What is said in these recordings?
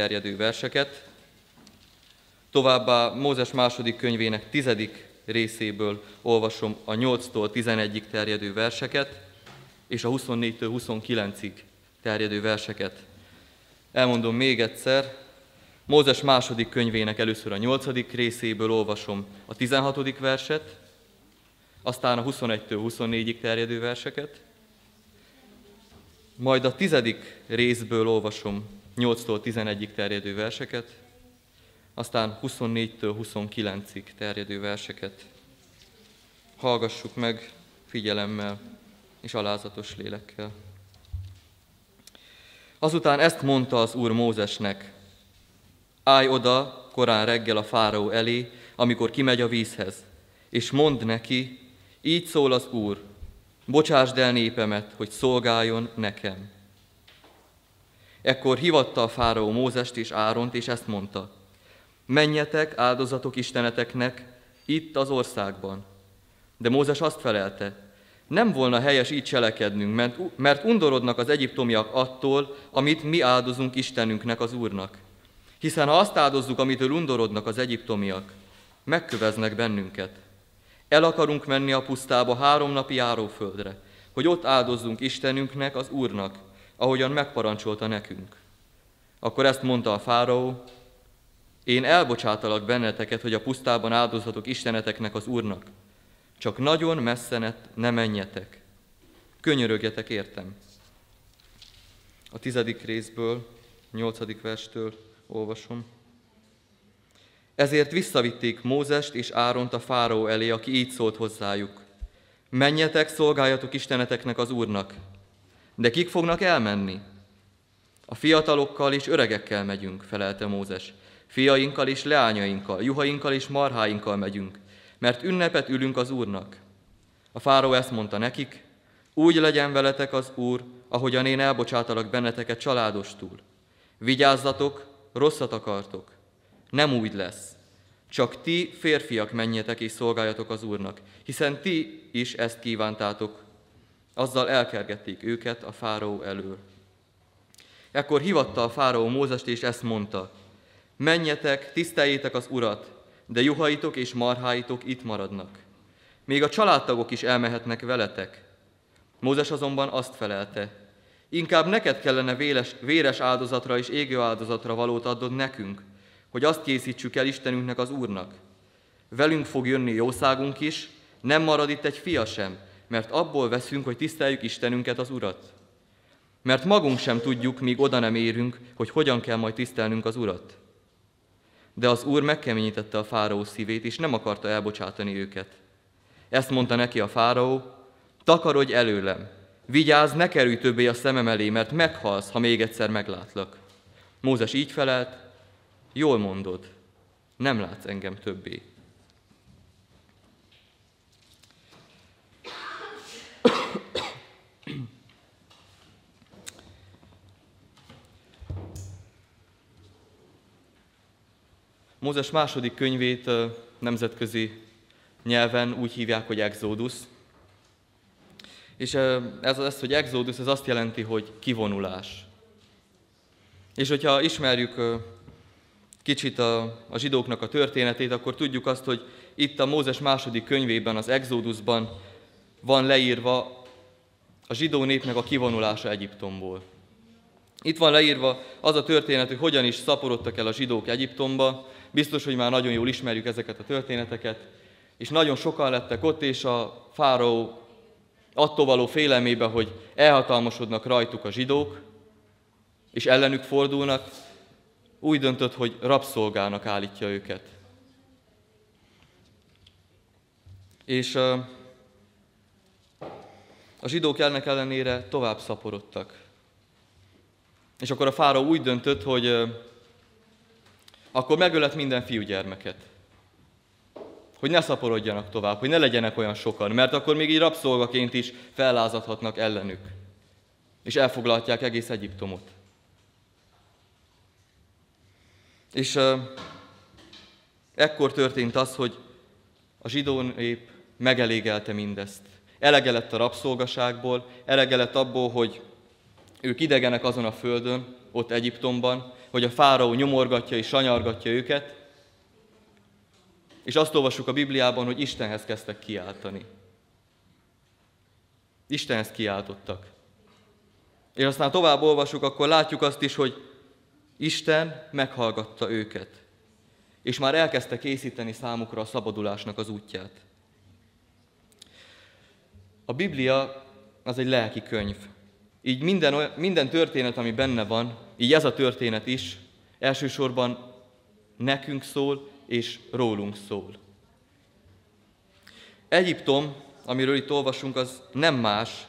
terjedő verseket. Továbbá Mózes második könyvének tizedik részéből olvasom a 8-tól 11-ig terjedő verseket, és a 24-től 29-ig terjedő verseket. Elmondom még egyszer, Mózes második könyvének először a 8. részéből olvasom a 16. verset, aztán a 21-től 24-ig terjedő verseket, majd a tizedik részből olvasom 8-tól 11-ig terjedő verseket, aztán 24-től 29-ig terjedő verseket. Hallgassuk meg figyelemmel és alázatos lélekkel. Azután ezt mondta az Úr Mózesnek, állj oda korán reggel a fáraó elé, amikor kimegy a vízhez, és mondd neki, így szól az Úr, bocsásd el népemet, hogy szolgáljon nekem. Ekkor hivatta a fáraó Mózest és Áront, és ezt mondta, menjetek áldozatok isteneteknek itt az országban. De Mózes azt felelte, nem volna helyes így cselekednünk, mert, undorodnak az egyiptomiak attól, amit mi áldozunk Istenünknek, az Úrnak. Hiszen ha azt áldozzuk, amitől undorodnak az egyiptomiak, megköveznek bennünket. El akarunk menni a pusztába három napi járóföldre, hogy ott áldozzunk Istenünknek, az Úrnak, ahogyan megparancsolta nekünk. Akkor ezt mondta a fáraó, én elbocsátalak benneteket, hogy a pusztában áldozatok Isteneteknek az Úrnak, csak nagyon messze ne menjetek. Könyörögjetek értem. A tizedik részből, nyolcadik verstől olvasom. Ezért visszavitték Mózest és Áront a fáraó elé, aki így szólt hozzájuk. Menjetek, szolgáljatok Isteneteknek az Úrnak. De kik fognak elmenni? A fiatalokkal és öregekkel megyünk, felelte Mózes. Fiainkkal és leányainkkal, juhainkkal és marháinkkal megyünk, mert ünnepet ülünk az Úrnak. A fáraó ezt mondta nekik, úgy legyen veletek az Úr, ahogyan én elbocsátalak benneteket családostul. Vigyázzatok, rosszat akartok. Nem úgy lesz. Csak ti, férfiak, menjetek és szolgáljatok az Úrnak, hiszen ti is ezt kívántátok. Azzal elkergették őket a fáraó elől. Ekkor hivatta a fáraó Mózest, és ezt mondta, menjetek, tiszteljétek az Urat, de juhaitok és marháitok itt maradnak. Még a családtagok is elmehetnek veletek. Mózes azonban azt felelte, inkább neked kellene véles, véres áldozatra és égő áldozatra valót adod nekünk, hogy azt készítsük el Istenünknek az Úrnak. Velünk fog jönni jószágunk is, nem marad itt egy fia sem, mert abból veszünk, hogy tiszteljük Istenünket az Urat. Mert magunk sem tudjuk, míg oda nem érünk, hogy hogyan kell majd tisztelnünk az Urat. De az Úr megkeményítette a fáraó szívét, és nem akarta elbocsátani őket. Ezt mondta neki a fáraó, takarodj előlem, vigyázz, ne kerülj többé a szemem elé, mert meghalsz, ha még egyszer meglátlak. Mózes így felelt, jól mondod, nem látsz engem többé. Mózes második könyvét nemzetközi nyelven úgy hívják, hogy Exodus. És ez az, hogy Exodus, ez azt jelenti, hogy kivonulás. És hogyha ismerjük kicsit a, a zsidóknak a történetét, akkor tudjuk azt, hogy itt a Mózes második könyvében, az Exodusban van leírva a zsidó népnek a kivonulása Egyiptomból. Itt van leírva az a történet, hogy hogyan is szaporodtak el a zsidók Egyiptomba, Biztos, hogy már nagyon jól ismerjük ezeket a történeteket, és nagyon sokan lettek ott, és a fáraó attól való félelmébe, hogy elhatalmasodnak rajtuk a zsidók, és ellenük fordulnak, úgy döntött, hogy rabszolgának állítja őket. És a zsidók ennek ellenére tovább szaporodtak. És akkor a fáraó úgy döntött, hogy akkor megölet minden fiúgyermeket. Hogy ne szaporodjanak tovább, hogy ne legyenek olyan sokan, mert akkor még így rabszolgaként is fellázadhatnak ellenük. És elfoglalhatják egész Egyiptomot. És uh, ekkor történt az, hogy a zsidó nép megelégelte mindezt. Elege lett a rabszolgaságból, elege lett abból, hogy ők idegenek azon a földön, ott Egyiptomban, hogy a fáraó nyomorgatja és sanyargatja őket, és azt olvassuk a Bibliában, hogy Istenhez kezdtek kiáltani. Istenhez kiáltottak. És aztán tovább olvasjuk, akkor látjuk azt is, hogy Isten meghallgatta őket, és már elkezdte készíteni számukra a szabadulásnak az útját. A Biblia az egy lelki könyv. Így minden, minden történet, ami benne van, így ez a történet is elsősorban nekünk szól, és rólunk szól. Egyiptom, amiről itt olvasunk, az nem más,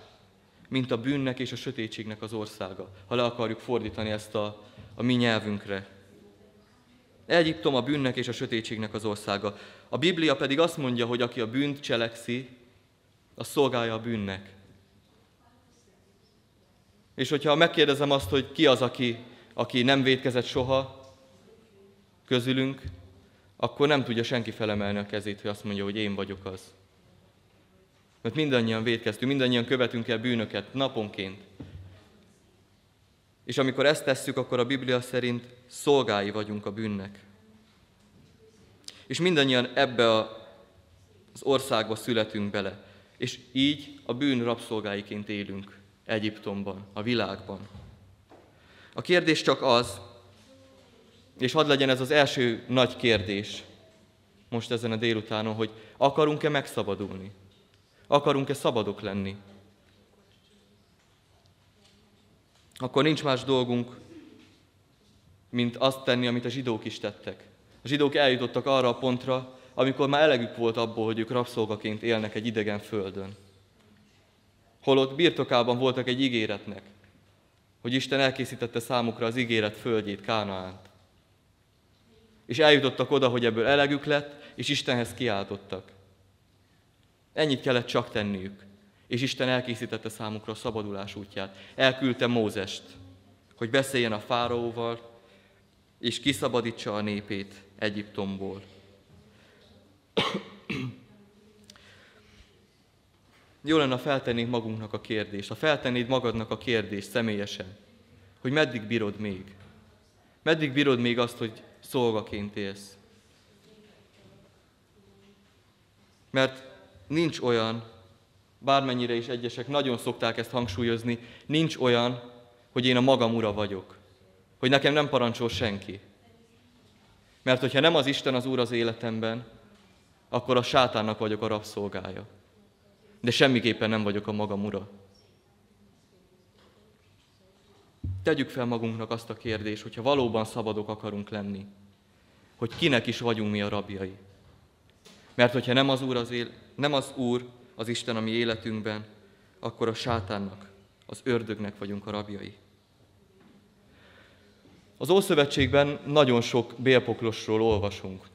mint a bűnnek és a sötétségnek az országa, ha le akarjuk fordítani ezt a, a mi nyelvünkre. Egyiptom a bűnnek és a sötétségnek az országa. A Biblia pedig azt mondja, hogy aki a bűnt cselekszi, az szolgálja a bűnnek. És hogyha megkérdezem azt, hogy ki az, aki, aki nem védkezett soha közülünk, akkor nem tudja senki felemelni a kezét, hogy azt mondja, hogy én vagyok az. Mert mindannyian védkeztünk, mindannyian követünk el bűnöket naponként. És amikor ezt tesszük, akkor a Biblia szerint szolgái vagyunk a bűnnek. És mindannyian ebbe a, az országba születünk bele. És így a bűn rabszolgáiként élünk Egyiptomban, a világban. A kérdés csak az, és hadd legyen ez az első nagy kérdés most ezen a délutánon, hogy akarunk-e megszabadulni? Akarunk-e szabadok lenni? Akkor nincs más dolgunk, mint azt tenni, amit a zsidók is tettek. A zsidók eljutottak arra a pontra, amikor már elegük volt abból, hogy ők rabszolgaként élnek egy idegen földön. Holott birtokában voltak egy ígéretnek, hogy Isten elkészítette számukra az ígéret földjét, Kánaánt. És eljutottak oda, hogy ebből elegük lett, és Istenhez kiáltottak. Ennyit kellett csak tenniük. És Isten elkészítette számukra a szabadulás útját. Elküldte Mózest, hogy beszéljen a fáraóval, és kiszabadítsa a népét Egyiptomból. Jó lenne, feltennénk magunknak a kérdést, ha feltennéd magadnak a kérdést személyesen, hogy meddig bírod még? Meddig bírod még azt, hogy szolgaként élsz? Mert nincs olyan, bármennyire is egyesek nagyon szokták ezt hangsúlyozni, nincs olyan, hogy én a magam ura vagyok, hogy nekem nem parancsol senki. Mert hogyha nem az Isten az Úr az életemben, akkor a sátánnak vagyok a rabszolgája. De semmiképpen nem vagyok a magam ura. Tegyük fel magunknak azt a kérdést, hogyha valóban szabadok akarunk lenni, hogy kinek is vagyunk mi a rabjai. Mert hogyha nem az Úr az, él, nem az, Úr az Isten a mi életünkben, akkor a sátánnak, az ördögnek vagyunk a rabjai. Az Ószövetségben nagyon sok bélpoklosról olvasunk.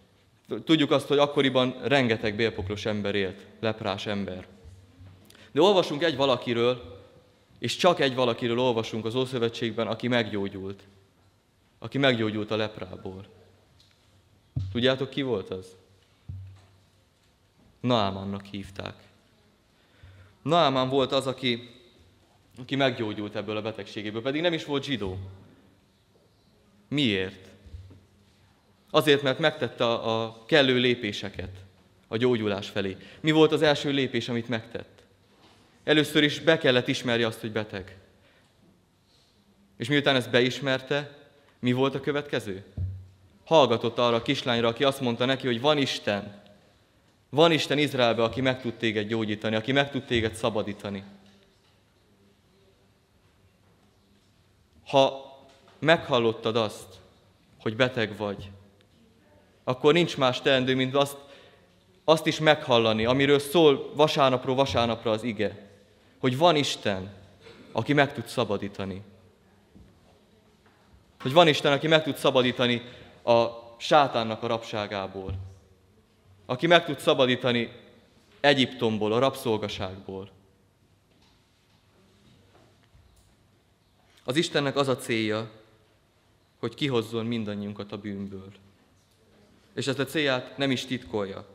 Tudjuk azt, hogy akkoriban rengeteg bélpoklos ember élt, leprás ember. De olvasunk egy valakiről, és csak egy valakiről olvasunk az Ószövetségben, aki meggyógyult. Aki meggyógyult a leprából. Tudjátok, ki volt az? Naamannak hívták. Naamán volt az, aki, aki meggyógyult ebből a betegségéből, pedig nem is volt zsidó. Miért? Azért, mert megtette a, a kellő lépéseket a gyógyulás felé. Mi volt az első lépés, amit megtett? Először is be kellett ismerje azt, hogy beteg. És miután ezt beismerte, mi volt a következő? Hallgatott arra a kislányra, aki azt mondta neki, hogy van Isten, van Isten Izraelbe, aki meg tud téged gyógyítani, aki meg tud téged szabadítani. Ha meghallottad azt, hogy beteg vagy, akkor nincs más teendő, mint azt, azt is meghallani, amiről szól vasárnapról vasárnapra az ige, hogy van Isten, aki meg tud szabadítani. Hogy van Isten, aki meg tud szabadítani a sátánnak a rabságából aki meg tud szabadítani Egyiptomból, a rabszolgaságból. Az Istennek az a célja, hogy kihozzon mindannyiunkat a bűnből. És ezt a célját nem is titkolja.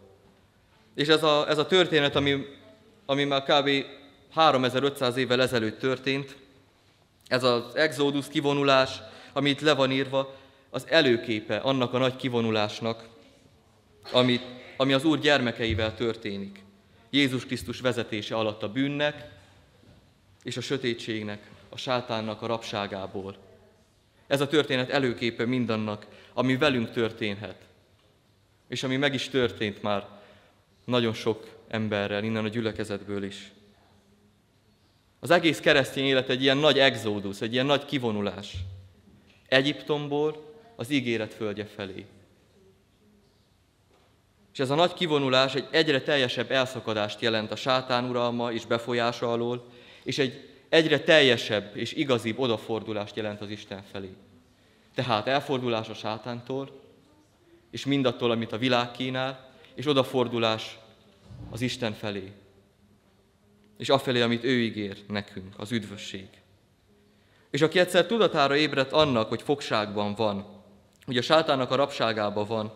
És ez a, ez a történet, ami, ami már kb. 3500 évvel ezelőtt történt, ez az exodus kivonulás, amit le van írva, az előképe annak a nagy kivonulásnak, amit, ami az Úr gyermekeivel történik. Jézus Krisztus vezetése alatt a bűnnek és a sötétségnek, a sátánnak a rabságából. Ez a történet előképe mindannak, ami velünk történhet, és ami meg is történt már nagyon sok emberrel, innen a gyülekezetből is. Az egész keresztény élet egy ilyen nagy exodus, egy ilyen nagy kivonulás. Egyiptomból az ígéret földje felé. És ez a nagy kivonulás egy egyre teljesebb elszakadást jelent a sátán uralma és befolyása alól, és egy egyre teljesebb és igazibb odafordulást jelent az Isten felé. Tehát elfordulás a sátántól, és mindattól, amit a világ kínál, és odafordulás az Isten felé. És afelé, amit ő ígér nekünk, az üdvösség. És aki egyszer tudatára ébredt annak, hogy fogságban van, hogy a sátának a rabságában van,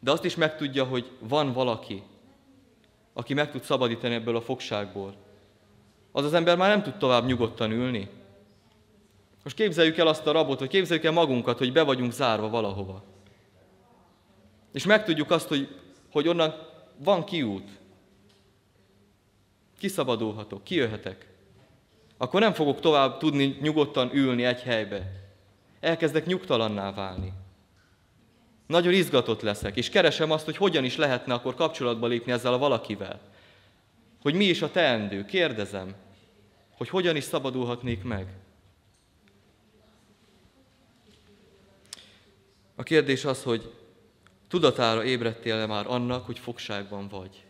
de azt is megtudja, hogy van valaki, aki meg tud szabadítani ebből a fogságból, az az ember már nem tud tovább nyugodtan ülni. Most képzeljük el azt a rabot, vagy képzeljük el magunkat, hogy be vagyunk zárva valahova. És megtudjuk azt, hogy, hogy onnan van kiút. Kiszabadulhatok, kijöhetek. Akkor nem fogok tovább tudni nyugodtan ülni egy helybe. Elkezdek nyugtalanná válni. Nagyon izgatott leszek, és keresem azt, hogy hogyan is lehetne akkor kapcsolatba lépni ezzel a valakivel. Hogy mi is a teendő, kérdezem, hogy hogyan is szabadulhatnék meg. A kérdés az, hogy tudatára ébredtél-e már annak, hogy fogságban vagy.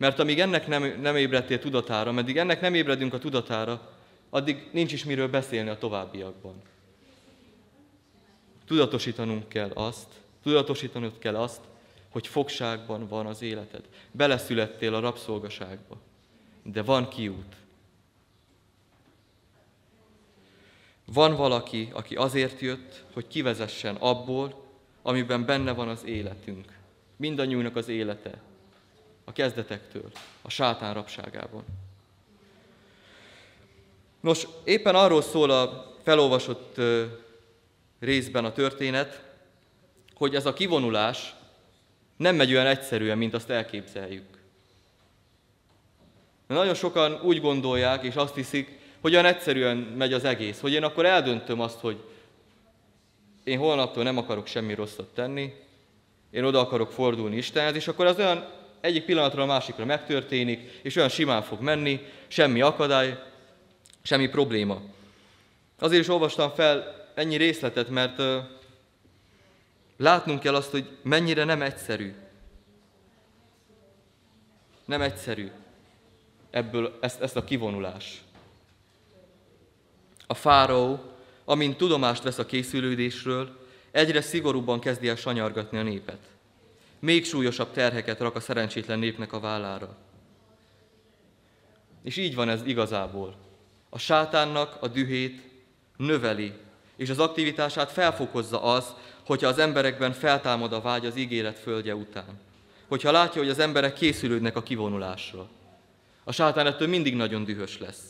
Mert amíg ennek nem, nem ébredtél tudatára, meddig ennek nem ébredünk a tudatára, addig nincs is miről beszélni a továbbiakban. Tudatosítanunk kell azt, tudatosítanunk kell azt, hogy fogságban van az életed. Beleszülettél a rabszolgaságba, de van kiút. Van valaki, aki azért jött, hogy kivezessen abból, amiben benne van az életünk. Mindannyiunknak az élete. A kezdetektől, a sátán rabságában. Nos, éppen arról szól a felolvasott részben a történet, hogy ez a kivonulás nem megy olyan egyszerűen, mint azt elképzeljük. Nagyon sokan úgy gondolják, és azt hiszik, hogy olyan egyszerűen megy az egész, hogy én akkor eldöntöm azt, hogy én holnaptól nem akarok semmi rosszat tenni, én oda akarok fordulni Istenhez, és akkor az olyan egyik pillanatról a másikra megtörténik, és olyan simán fog menni, semmi akadály, semmi probléma. Azért is olvastam fel ennyi részletet, mert uh, látnunk kell azt, hogy mennyire nem egyszerű. Nem egyszerű ebből ezt, ezt a kivonulás. A fáraó amint tudomást vesz a készülődésről, egyre szigorúbban kezdi el sanyargatni a népet. Még súlyosabb terheket rak a szerencsétlen népnek a vállára. És így van ez igazából. A sátánnak a dühét növeli, és az aktivitását felfokozza az, hogyha az emberekben feltámad a vágy az ígéret földje után. Hogyha látja, hogy az emberek készülődnek a kivonulásra. A sátán ettől mindig nagyon dühös lesz.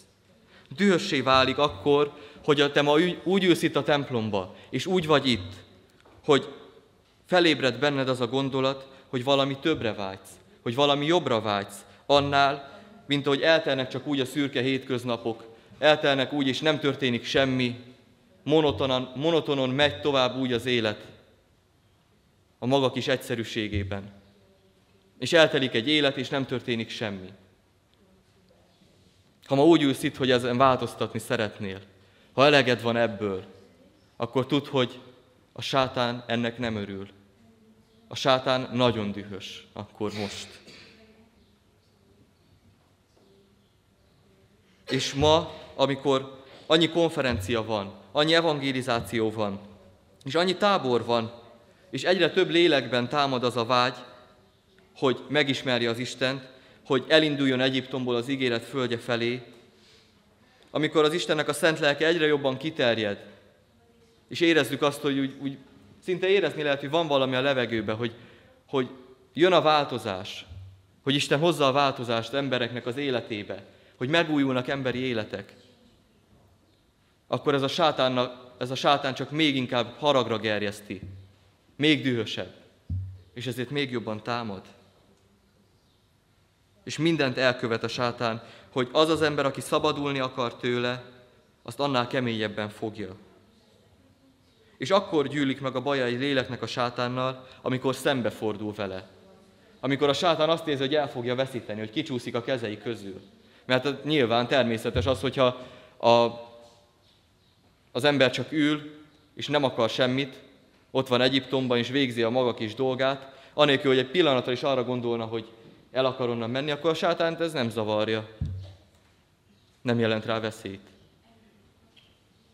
Dühössé válik akkor, hogy te ma úgy ülsz itt a templomba, és úgy vagy itt, hogy felébred benned az a gondolat, hogy valami többre vágysz, hogy valami jobbra vágysz, annál, mint ahogy eltelnek csak úgy a szürke hétköznapok, eltelnek úgy, és nem történik semmi, monotonan, monotonon megy tovább úgy az élet, a maga kis egyszerűségében. És eltelik egy élet, és nem történik semmi. Ha ma úgy ülsz itt, hogy ezen változtatni szeretnél, ha eleged van ebből, akkor tudd, hogy a sátán ennek nem örül. A sátán nagyon dühös akkor most. És ma, amikor annyi konferencia van, annyi evangelizáció van, és annyi tábor van, és egyre több lélekben támad az a vágy, hogy megismerje az Istent, hogy elinduljon Egyiptomból az ígéret földje felé, amikor az Istennek a szent lelke egyre jobban kiterjed, és érezzük azt, hogy úgy, úgy szinte érezni lehet, hogy van valami a levegőben, hogy, hogy jön a változás, hogy Isten hozza a változást embereknek az életébe, hogy megújulnak emberi életek, akkor ez a sátánnak ez a sátán csak még inkább haragra gerjeszti, még dühösebb, és ezért még jobban támad. És mindent elkövet a sátán, hogy az az ember, aki szabadulni akar tőle, azt annál keményebben fogja. És akkor gyűlik meg a bajai léleknek a sátánnal, amikor szembefordul vele. Amikor a sátán azt érzi, hogy el fogja veszíteni, hogy kicsúszik a kezei közül. Mert nyilván természetes az, hogyha a, az ember csak ül, és nem akar semmit, ott van Egyiptomban, és végzi a maga kis dolgát, anélkül, hogy egy pillanatra is arra gondolna, hogy el akar onnan menni, akkor a sátánt ez nem zavarja. Nem jelent rá veszélyt.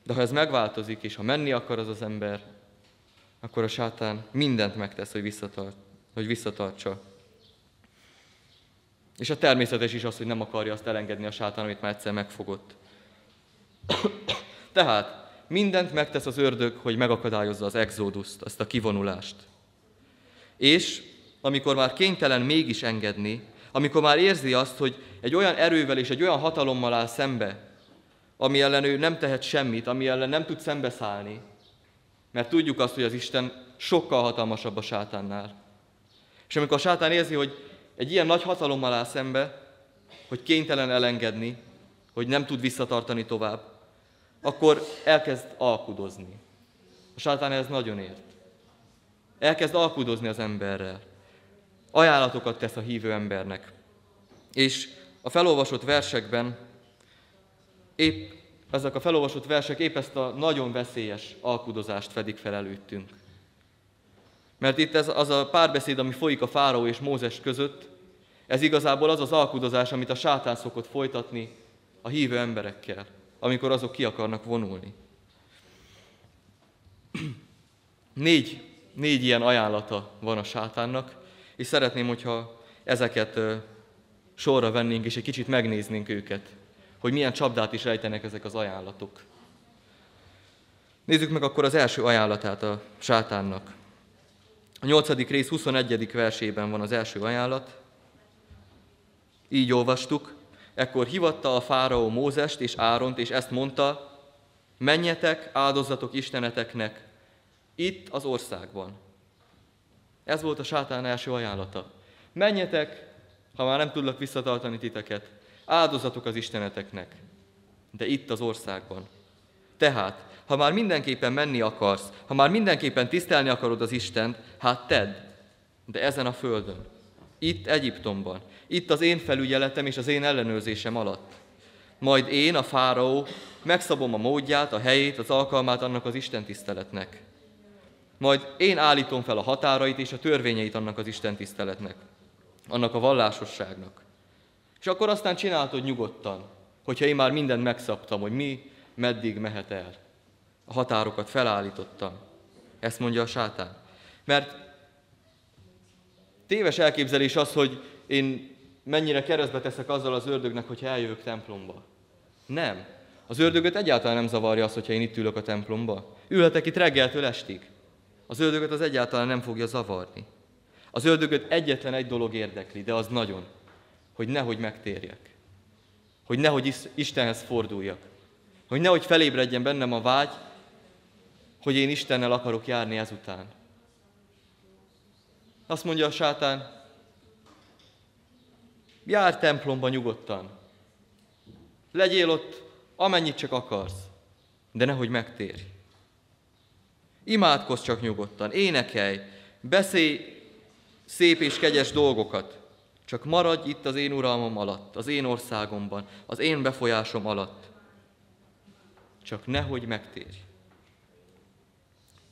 De ha ez megváltozik, és ha menni akar az az ember, akkor a sátán mindent megtesz, hogy, visszatart, hogy visszatartsa. És a természetes is az, hogy nem akarja azt elengedni a sátán, amit már egyszer megfogott. Tehát mindent megtesz az ördög, hogy megakadályozza az exoduszt, azt a kivonulást. És amikor már kénytelen mégis engedni, amikor már érzi azt, hogy egy olyan erővel és egy olyan hatalommal áll szembe, ami ellen ő nem tehet semmit, ami ellen nem tud szembeszállni, mert tudjuk azt, hogy az Isten sokkal hatalmasabb a sátánnál. És amikor a sátán érzi, hogy egy ilyen nagy hatalommal áll szembe, hogy kénytelen elengedni, hogy nem tud visszatartani tovább, akkor elkezd alkudozni. A sátán ez nagyon ért. Elkezd alkudozni az emberrel. Ajánlatokat tesz a hívő embernek. És a felolvasott versekben épp ezek a felolvasott versek épp ezt a nagyon veszélyes alkudozást fedik fel előttünk. Mert itt ez az a párbeszéd, ami folyik a fáraó és Mózes között, ez igazából az az alkudozás, amit a sátán szokott folytatni a hívő emberekkel, amikor azok ki akarnak vonulni. Négy, négy ilyen ajánlata van a sátánnak, és szeretném, hogyha ezeket sorra vennénk, és egy kicsit megnéznénk őket, hogy milyen csapdát is rejtenek ezek az ajánlatok. Nézzük meg akkor az első ajánlatát a sátánnak. A 8. rész 21. versében van az első ajánlat. Így olvastuk, ekkor hivatta a fáraó Mózest és Áront, és ezt mondta, menjetek, áldozatok isteneteknek, itt az országban. Ez volt a sátán első ajánlata. Menjetek, ha már nem tudlak visszatartani titeket, áldozatok az isteneteknek, de itt az országban. Tehát, ha már mindenképpen menni akarsz, ha már mindenképpen tisztelni akarod az Istent, hát tedd, de ezen a földön, itt Egyiptomban, itt az én felügyeletem és az én ellenőrzésem alatt. Majd én, a fáraó, megszabom a módját, a helyét, az alkalmát annak az Isten tiszteletnek. Majd én állítom fel a határait és a törvényeit annak az Isten tiszteletnek, annak a vallásosságnak. És akkor aztán csináltod nyugodtan, hogyha én már mindent megszabtam, hogy mi meddig mehet el. A határokat felállítottam. Ezt mondja a sátán. Mert téves elképzelés az, hogy én mennyire keresztbe teszek azzal az ördögnek, hogyha eljövök templomba. Nem. Az ördögöt egyáltalán nem zavarja az, hogyha én itt ülök a templomba. Ülhetek itt reggeltől estig. Az ördögöt az egyáltalán nem fogja zavarni. Az ördögöt egyetlen egy dolog érdekli, de az nagyon, hogy nehogy megtérjek. Hogy nehogy Istenhez forduljak. Hogy nehogy felébredjen bennem a vágy, hogy én Istennel akarok járni ezután. Azt mondja a sátán, jár templomba nyugodtan. Legyél ott, amennyit csak akarsz, de nehogy megtérj. Imádkozz csak nyugodtan, énekelj, beszélj szép és kegyes dolgokat, csak maradj itt az én uralmam alatt, az én országomban, az én befolyásom alatt. Csak nehogy megtérj.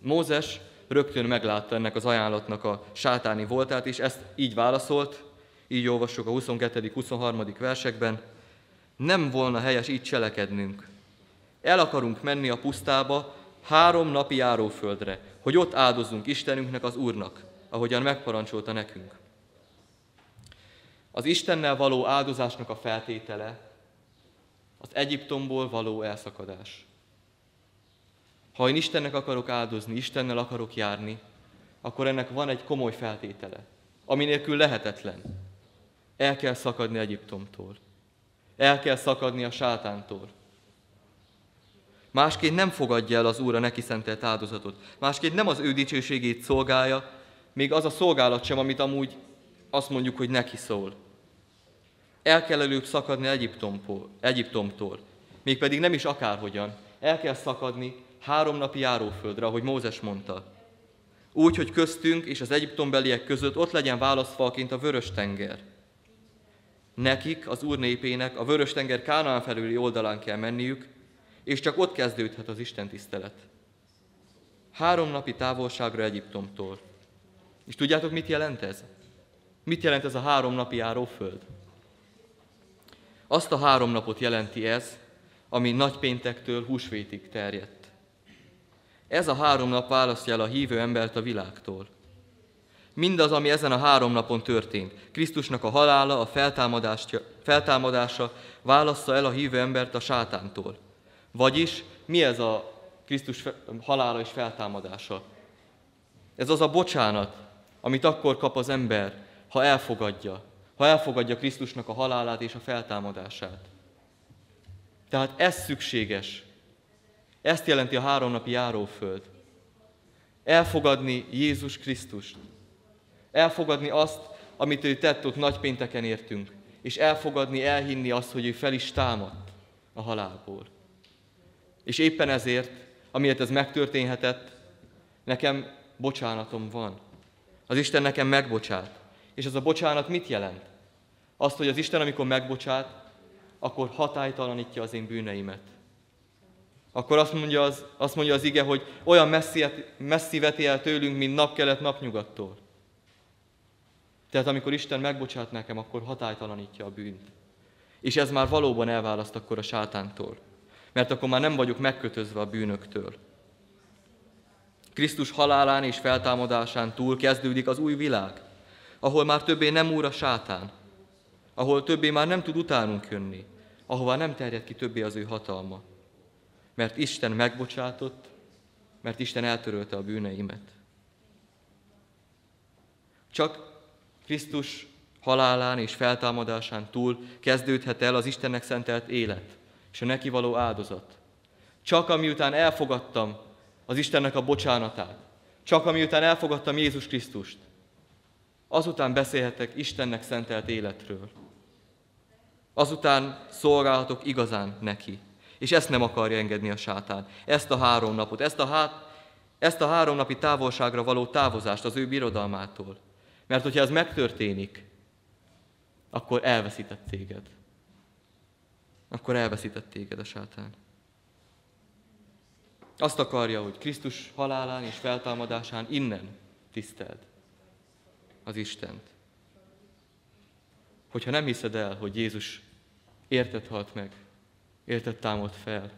Mózes rögtön meglátta ennek az ajánlatnak a sátáni voltát, és ezt így válaszolt, így olvassuk a 22.-23. versekben, nem volna helyes így cselekednünk. El akarunk menni a pusztába, három napi járóföldre, hogy ott áldozzunk Istenünknek, az Úrnak, ahogyan megparancsolta nekünk. Az Istennel való áldozásnak a feltétele az Egyiptomból való elszakadás. Ha én Istennek akarok áldozni, Istennel akarok járni, akkor ennek van egy komoly feltétele, ami nélkül lehetetlen. El kell szakadni Egyiptomtól. El kell szakadni a sátántól. Másként nem fogadja el az Úr a neki szentelt áldozatot. Másként nem az ő dicsőségét szolgálja, még az a szolgálat sem, amit amúgy azt mondjuk, hogy neki szól. El kell előbb szakadni Egyiptomtól, Egyiptomtól, mégpedig nem is akárhogyan. El kell szakadni három napi járóföldre, ahogy Mózes mondta. Úgy, hogy köztünk és az egyiptombeliek között ott legyen válaszfalként a vörös tenger. Nekik, az Úr népének a vörös tenger Kánaán felüli oldalán kell menniük, és csak ott kezdődhet az Isten tisztelet. Három napi távolságra Egyiptomtól. És tudjátok, mit jelent ez? Mit jelent ez a három napi járóföld? Azt a három napot jelenti ez, ami nagypéntektől húsvétig terjedt. Ez a három nap választja el a hívő embert a világtól. Mindaz, ami ezen a három napon történt, Krisztusnak a halála, a feltámadása válassza el a hívő embert a sátántól. Vagyis mi ez a Krisztus halála és feltámadása? Ez az a bocsánat, amit akkor kap az ember, ha elfogadja, ha elfogadja Krisztusnak a halálát és a feltámadását. Tehát ez szükséges. Ezt jelenti a háromnapi járóföld. Elfogadni Jézus Krisztust. Elfogadni azt, amit ő tett ott nagypénteken értünk. És elfogadni, elhinni azt, hogy ő fel is támadt a halálból. És éppen ezért, amiért ez megtörténhetett, nekem bocsánatom van. Az Isten nekem megbocsát. És ez a bocsánat mit jelent? Azt, hogy az Isten, amikor megbocsát, akkor hatálytalanítja az én bűneimet. Akkor azt mondja az, azt mondja az ige, hogy olyan messzi, messzi veti el tőlünk, mint napkelet napnyugattól. Tehát amikor Isten megbocsát nekem, akkor hatálytalanítja a bűnt. És ez már valóban elválaszt akkor a sátántól. Mert akkor már nem vagyok megkötözve a bűnöktől. Krisztus halálán és feltámadásán túl kezdődik az új világ, ahol már többé nem úr a sátán, ahol többé már nem tud utánunk jönni, ahová nem terjed ki többé az ő hatalma. Mert Isten megbocsátott, mert Isten eltörölte a bűneimet. Csak Krisztus halálán és feltámadásán túl kezdődhet el az Istennek szentelt élet és a neki való áldozat. Csak amiután elfogadtam az Istennek a bocsánatát, csak amiután elfogadtam Jézus Krisztust, azután beszélhetek Istennek szentelt életről. Azután szolgálhatok igazán neki. És ezt nem akarja engedni a sátán. Ezt a három napot, ezt a, hát, ezt a három napi távolságra való távozást az ő birodalmától. Mert hogyha ez megtörténik, akkor elveszített téged. Akkor elveszített téged a sátán. Azt akarja, hogy Krisztus halálán és feltámadásán innen tiszteld az Istent. Hogyha nem hiszed el, hogy Jézus érted halt meg, érted támad fel,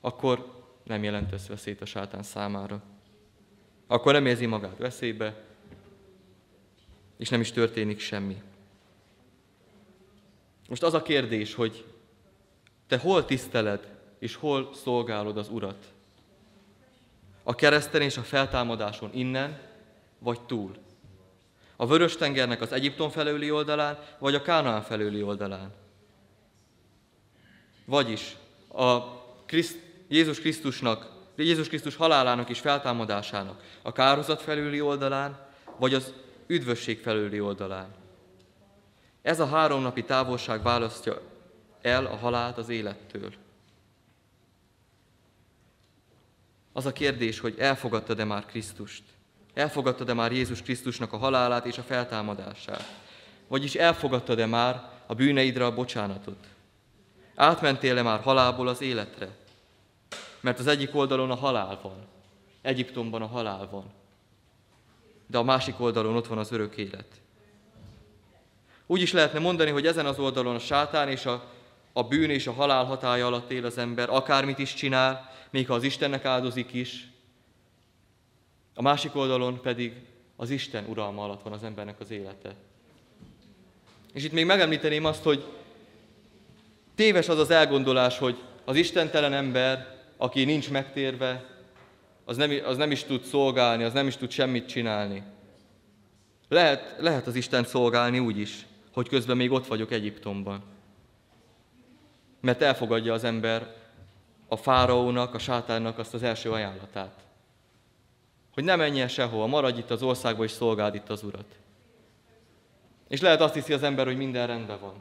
akkor nem jelentesz veszélyt a sátán számára. Akkor nem érzi magát veszélybe, és nem is történik semmi. Most az a kérdés, hogy te hol tiszteled és hol szolgálod az Urat? A kereszten és a feltámadáson innen, vagy túl? A Vörös-tengernek az Egyiptom felőli oldalán, vagy a Kánaán felőli oldalán? Vagyis a Kriszt, Jézus Krisztusnak, Jézus Krisztus halálának és feltámadásának a kározat felőli oldalán, vagy az üdvösség felőli oldalán. Ez a háromnapi távolság választja el a halált az élettől. Az a kérdés, hogy elfogadtad-e már Krisztust? Elfogadtad-e már Jézus Krisztusnak a halálát és a feltámadását? Vagyis elfogadtad-e már a bűneidre a bocsánatot? Átmentél-e már halálból az életre? Mert az egyik oldalon a halál van. Egyiptomban a halál van. De a másik oldalon ott van az örök élet. Úgy is lehetne mondani, hogy ezen az oldalon a sátán és a, a bűn és a halál hatája alatt él az ember, akármit is csinál, még ha az Istennek áldozik is, a másik oldalon pedig az Isten uralma alatt van az embernek az élete. És itt még megemlíteném azt, hogy téves az az elgondolás, hogy az istentelen ember, aki nincs megtérve, az nem, az nem is tud szolgálni, az nem is tud semmit csinálni. Lehet, lehet az Isten szolgálni úgy is, hogy közben még ott vagyok Egyiptomban. Mert elfogadja az ember a fáraónak, a sátánnak azt az első ajánlatát. Hogy ne menjen sehova, maradj itt az országban és szolgáld itt az Urat. És lehet azt hiszi az ember, hogy minden rendben van.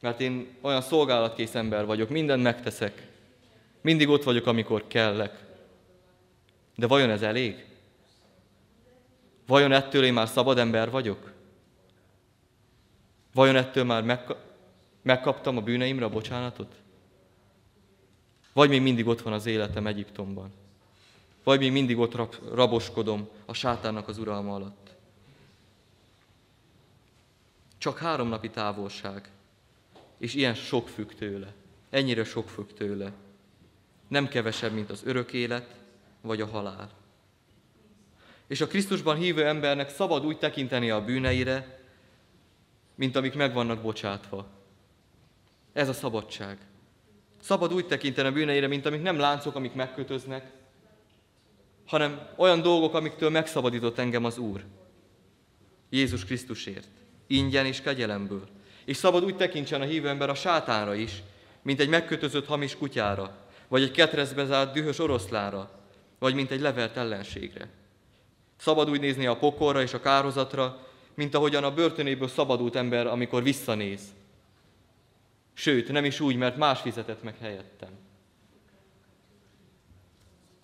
Mert én olyan szolgálatkész ember vagyok, mindent megteszek. Mindig ott vagyok, amikor kellek. De vajon ez elég? Vajon ettől én már szabad ember vagyok? Vajon ettől már megka- megkaptam a bűneimre a bocsánatot? Vagy még mindig ott van az életem Egyiptomban? Vagy még mindig ott rab- raboskodom a sátánnak az uralma alatt? Csak három napi távolság, és ilyen sok függ tőle. Ennyire sok függ tőle. Nem kevesebb, mint az örök élet, vagy a halál. És a Krisztusban hívő embernek szabad úgy tekinteni a bűneire, mint amik meg vannak bocsátva. Ez a szabadság. Szabad úgy tekinteni a bűneire, mint amik nem láncok, amik megkötöznek, hanem olyan dolgok, amiktől megszabadított engem az Úr. Jézus Krisztusért. Ingyen és kegyelemből. És szabad úgy tekintsen a hívő ember a sátánra is, mint egy megkötözött hamis kutyára, vagy egy ketrezbe zárt dühös oroszlára, vagy mint egy levert ellenségre. Szabad úgy nézni a pokorra és a kározatra, mint ahogyan a börtönéből szabadult ember, amikor visszanéz. Sőt, nem is úgy, mert más fizetett meg helyettem.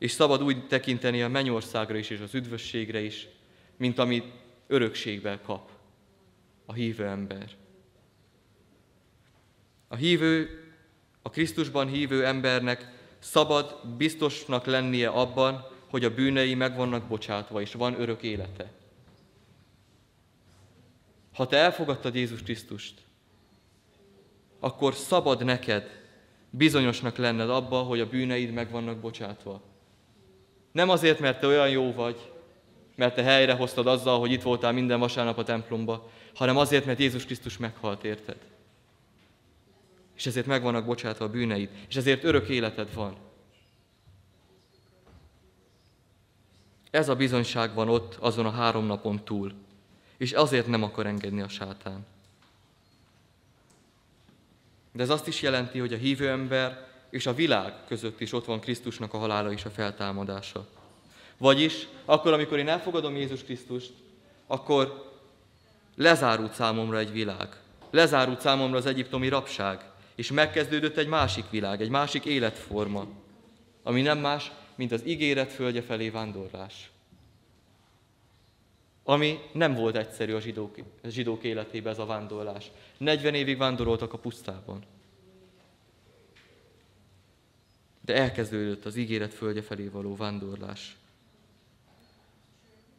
És szabad úgy tekinteni a mennyországra is és az üdvösségre is, mint amit örökségben kap a hívő ember. A hívő, a Krisztusban hívő embernek szabad biztosnak lennie abban, hogy a bűnei meg vannak bocsátva, és van örök élete. Ha te elfogadtad Jézus Krisztust, akkor szabad neked bizonyosnak lenned abba, hogy a bűneid meg vannak bocsátva. Nem azért, mert te olyan jó vagy, mert te helyre hoztad azzal, hogy itt voltál minden vasárnap a templomba, hanem azért, mert Jézus Krisztus meghalt, érted? És ezért meg vannak bocsátva a bűneid, és ezért örök életed van. Ez a bizonyság van ott azon a három napon túl, és azért nem akar engedni a sátán. De ez azt is jelenti, hogy a hívő ember és a világ között is ott van Krisztusnak a halála és a feltámadása. Vagyis, akkor, amikor én elfogadom Jézus Krisztust, akkor lezárult számomra egy világ. Lezárult számomra az egyiptomi rabság, és megkezdődött egy másik világ, egy másik életforma, ami nem más, mint az ígéret földje felé vándorlás. Ami nem volt egyszerű a zsidók, a zsidók életében ez a vándorlás. 40 évig vándoroltak a pusztában. De elkezdődött az ígéret földje felé való vándorlás.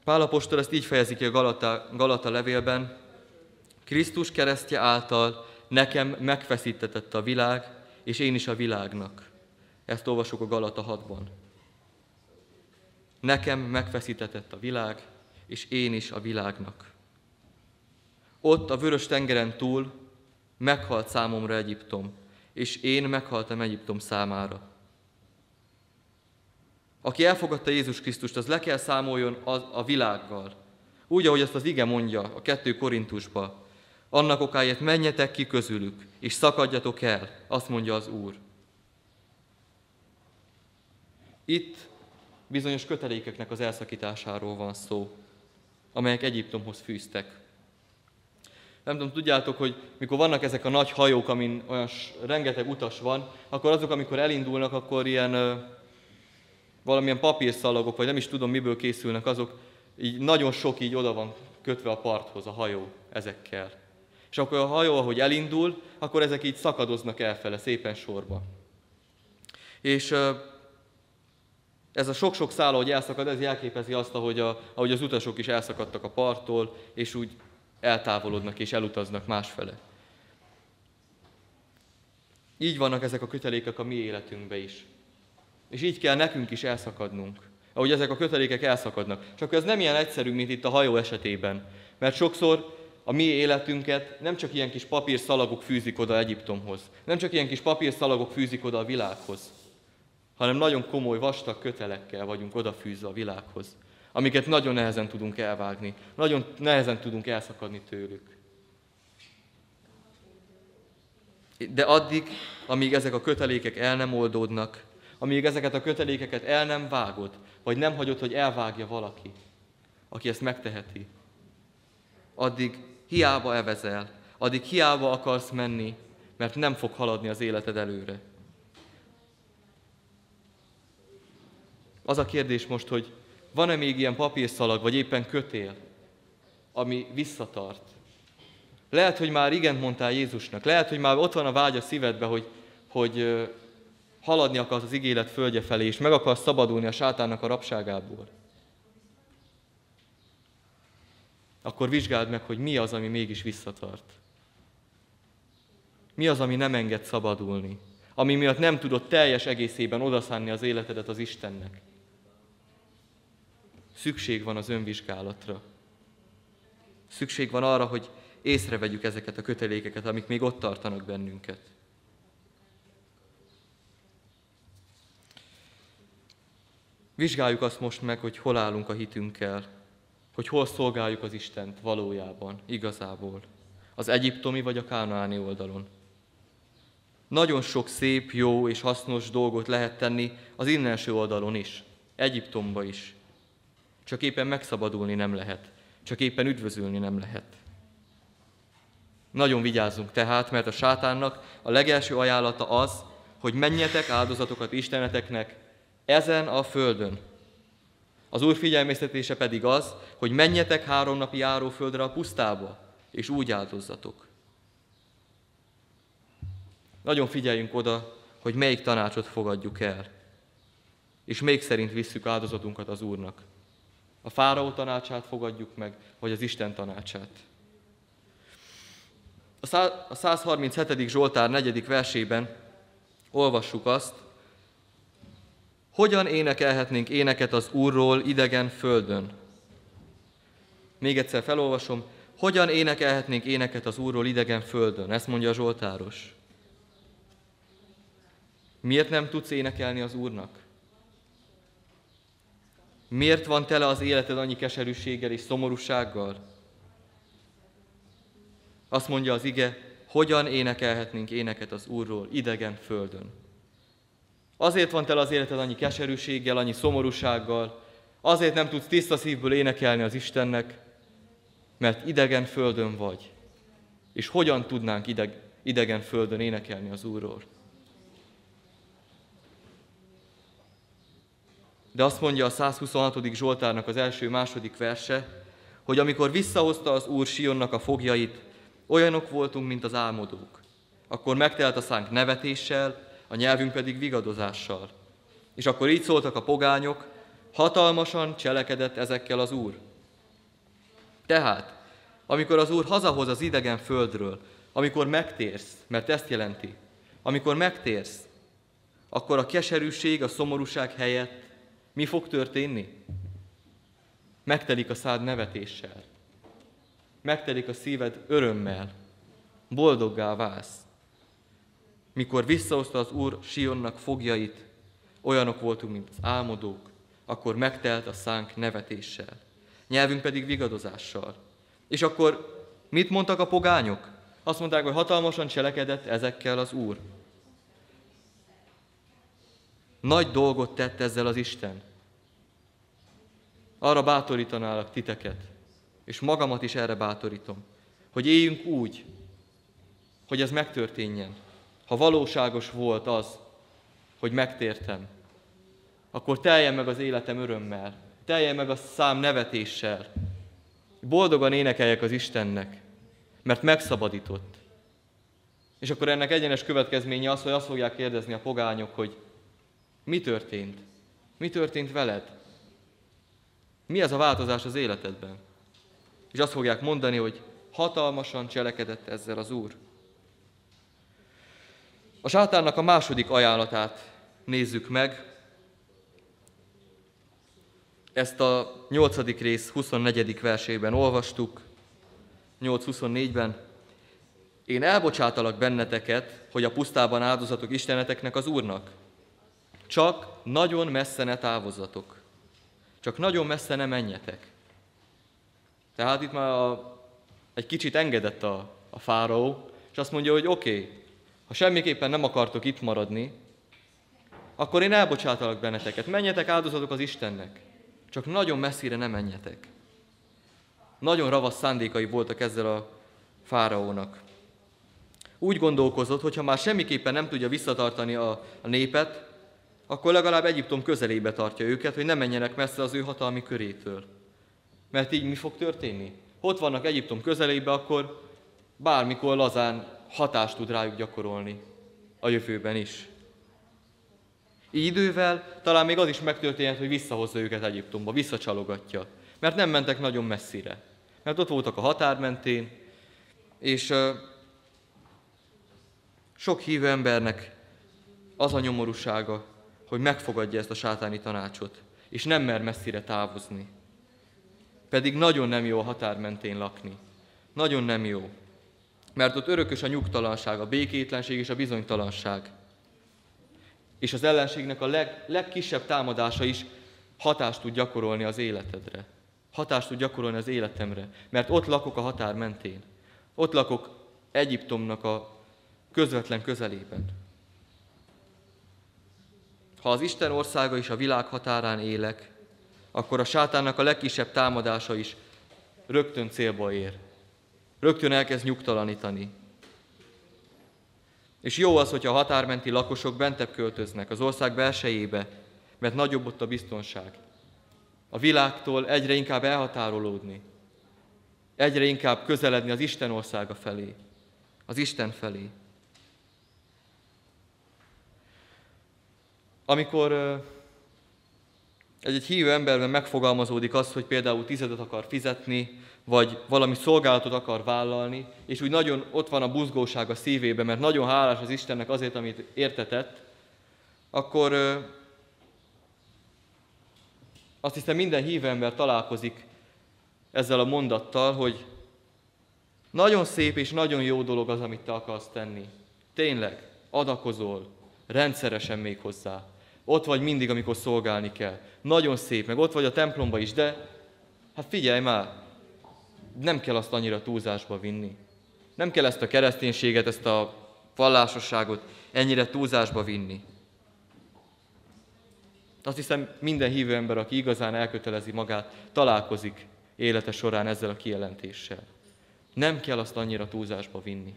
Pálapostól ezt így fejezi ki a Galata, Galata levélben. Krisztus keresztje által nekem megfeszítetett a világ, és én is a világnak. Ezt olvasjuk a Galata 6-ban. Nekem megfeszítetett a világ, és én is a világnak. Ott a vörös tengeren túl meghalt számomra Egyiptom, és én meghaltam Egyiptom számára. Aki elfogadta Jézus Krisztust, az le kell számoljon a, a világgal. Úgy, ahogy azt az ige mondja a kettő Korintusba. Annak okáért menjetek ki közülük, és szakadjatok el, azt mondja az Úr. Itt bizonyos kötelékeknek az elszakításáról van szó, amelyek Egyiptomhoz fűztek. Nem tudom, tudjátok, hogy mikor vannak ezek a nagy hajók, amin olyan rengeteg utas van, akkor azok, amikor elindulnak, akkor ilyen valamilyen papírszalagok, vagy nem is tudom, miből készülnek azok, így nagyon sok így oda van kötve a parthoz a hajó ezekkel. És akkor a hajó, ahogy elindul, akkor ezek így szakadoznak elfele, szépen sorba. És ez a sok-sok szál, ahogy elszakad, ez jelképezi azt, ahogy, a, ahogy az utasok is elszakadtak a parttól, és úgy eltávolodnak és elutaznak másfele. Így vannak ezek a kötelékek a mi életünkbe is. És így kell nekünk is elszakadnunk, ahogy ezek a kötelékek elszakadnak. Csak ez nem ilyen egyszerű, mint itt a hajó esetében. Mert sokszor a mi életünket nem csak ilyen kis papírszalagok fűzik oda Egyiptomhoz, nem csak ilyen kis papírszalagok fűzik oda a világhoz, hanem nagyon komoly, vastag kötelekkel vagyunk odafűzve a világhoz, amiket nagyon nehezen tudunk elvágni, nagyon nehezen tudunk elszakadni tőlük. De addig, amíg ezek a kötelékek el nem oldódnak, amíg ezeket a kötelékeket el nem vágod, vagy nem hagyod, hogy elvágja valaki, aki ezt megteheti. Addig hiába evezel, addig hiába akarsz menni, mert nem fog haladni az életed előre. Az a kérdés most, hogy van-e még ilyen papírszalag, vagy éppen kötél, ami visszatart. Lehet, hogy már igent mondtál Jézusnak, lehet, hogy már ott van a vágy a szívedbe, hogy, hogy haladni akarsz az ígéret földje felé, és meg akarsz szabadulni a sátánnak a rabságából. Akkor vizsgáld meg, hogy mi az, ami mégis visszatart. Mi az, ami nem enged szabadulni? Ami miatt nem tudod teljes egészében odaszánni az életedet az Istennek. Szükség van az önvizsgálatra. Szükség van arra, hogy észrevegyük ezeket a kötelékeket, amik még ott tartanak bennünket. Vizsgáljuk azt most meg, hogy hol állunk a hitünkkel, hogy hol szolgáljuk az Istent valójában, igazából, az egyiptomi vagy a kánaáni oldalon. Nagyon sok szép, jó és hasznos dolgot lehet tenni az innenső oldalon is, Egyiptomba is. Csak éppen megszabadulni nem lehet, csak éppen üdvözülni nem lehet. Nagyon vigyázzunk tehát, mert a sátánnak a legelső ajánlata az, hogy menjetek áldozatokat Isteneteknek ezen a földön. Az Úr figyelmeztetése pedig az, hogy menjetek három napi járóföldre a pusztába, és úgy áldozzatok. Nagyon figyeljünk oda, hogy melyik tanácsot fogadjuk el, és még szerint visszük áldozatunkat az Úrnak. A fáraó tanácsát fogadjuk meg, vagy az Isten tanácsát. A 137. Zsoltár 4. versében olvassuk azt, hogyan énekelhetnénk éneket az Úrról idegen földön? Még egyszer felolvasom, hogyan énekelhetnénk éneket az Úrról idegen földön? Ezt mondja a Zsoltáros. Miért nem tudsz énekelni az Úrnak? Miért van tele az életed annyi keserűséggel és szomorúsággal? Azt mondja az ige, hogyan énekelhetnénk éneket az Úrról idegen földön. Azért van tele az életed annyi keserűséggel, annyi szomorúsággal, azért nem tudsz tiszta szívből énekelni az Istennek, mert idegen földön vagy. És hogyan tudnánk ideg, idegen földön énekelni az Úrról? De azt mondja a 126. Zsoltárnak az első-második verse, hogy amikor visszahozta az Úr Sionnak a fogjait, olyanok voltunk, mint az álmodók. Akkor megtelt a szánk nevetéssel, a nyelvünk pedig vigadozással. És akkor így szóltak a pogányok, hatalmasan cselekedett ezekkel az Úr. Tehát, amikor az Úr hazahoz az idegen földről, amikor megtérsz, mert ezt jelenti, amikor megtérsz, akkor a keserűség, a szomorúság helyett mi fog történni? Megtelik a szád nevetéssel. Megtelik a szíved örömmel. Boldoggá válsz. Mikor visszahozta az Úr Sionnak fogjait, olyanok voltunk, mint az álmodók, akkor megtelt a szánk nevetéssel, nyelvünk pedig vigadozással. És akkor mit mondtak a pogányok? Azt mondták, hogy hatalmasan cselekedett ezekkel az Úr. Nagy dolgot tett ezzel az Isten. Arra bátorítanálak titeket, és magamat is erre bátorítom, hogy éljünk úgy, hogy ez megtörténjen. Ha valóságos volt az, hogy megtértem, akkor teljen meg az életem örömmel, teljen meg a szám nevetéssel. Boldogan énekeljek az Istennek, mert megszabadított. És akkor ennek egyenes következménye az, hogy azt fogják kérdezni a pogányok, hogy mi történt? Mi történt veled? Mi az a változás az életedben? És azt fogják mondani, hogy hatalmasan cselekedett ezzel az Úr. A sátánnak a második ajánlatát nézzük meg. Ezt a nyolcadik rész 24. versében olvastuk, 8.24-ben. Én elbocsátalak benneteket, hogy a pusztában áldozatok isteneteknek az Úrnak. Csak nagyon messze ne távozzatok. Csak nagyon messze ne menjetek. Tehát itt már a, egy kicsit engedett a, a fáraó, és azt mondja, hogy oké, okay, ha semmiképpen nem akartok itt maradni, akkor én elbocsátalak benneteket. Menjetek áldozatok az Istennek. Csak nagyon messzire nem menjetek. Nagyon ravasz szándékai voltak ezzel a fáraónak. Úgy gondolkozott, hogy ha már semmiképpen nem tudja visszatartani a, a népet, akkor legalább Egyiptom közelébe tartja őket, hogy ne menjenek messze az ő hatalmi körétől. Mert így mi fog történni? Ott vannak Egyiptom közelébe, akkor bármikor lazán hatást tud rájuk gyakorolni a jövőben is. Így idővel talán még az is megtörténhet, hogy visszahozza őket Egyiptomba, visszacsalogatja. Mert nem mentek nagyon messzire. Mert ott voltak a határ mentén, és sok hívő embernek az a nyomorúsága, hogy megfogadja ezt a sátáni tanácsot, és nem mer messzire távozni. Pedig nagyon nem jó a határ mentén lakni. Nagyon nem jó. Mert ott örökös a nyugtalanság, a békétlenség és a bizonytalanság. És az ellenségnek a leg, legkisebb támadása is hatást tud gyakorolni az életedre. Hatást tud gyakorolni az életemre. Mert ott lakok a határ mentén. Ott lakok Egyiptomnak a közvetlen közelében. Ha az Isten országa is a világ határán élek, akkor a sátánnak a legkisebb támadása is rögtön célba ér. Rögtön elkezd nyugtalanítani. És jó az, hogyha a határmenti lakosok bentebb költöznek az ország belsejébe, mert nagyobb ott a biztonság. A világtól egyre inkább elhatárolódni, egyre inkább közeledni az Isten országa felé, az Isten felé. Amikor egy-egy hívő emberben megfogalmazódik az, hogy például tizedet akar fizetni, vagy valami szolgálatot akar vállalni, és úgy nagyon ott van a buzgóság a szívében, mert nagyon hálás az Istennek azért, amit értetett, akkor azt hiszem minden hívő ember találkozik ezzel a mondattal, hogy nagyon szép és nagyon jó dolog az, amit te akarsz tenni. Tényleg, adakozol, rendszeresen még hozzá. Ott vagy mindig, amikor szolgálni kell. Nagyon szép, meg ott vagy a templomba is, de hát figyelj már, nem kell azt annyira túlzásba vinni. Nem kell ezt a kereszténységet, ezt a vallásosságot ennyire túlzásba vinni. Azt hiszem, minden hívő ember, aki igazán elkötelezi magát, találkozik élete során ezzel a kijelentéssel. Nem kell azt annyira túlzásba vinni.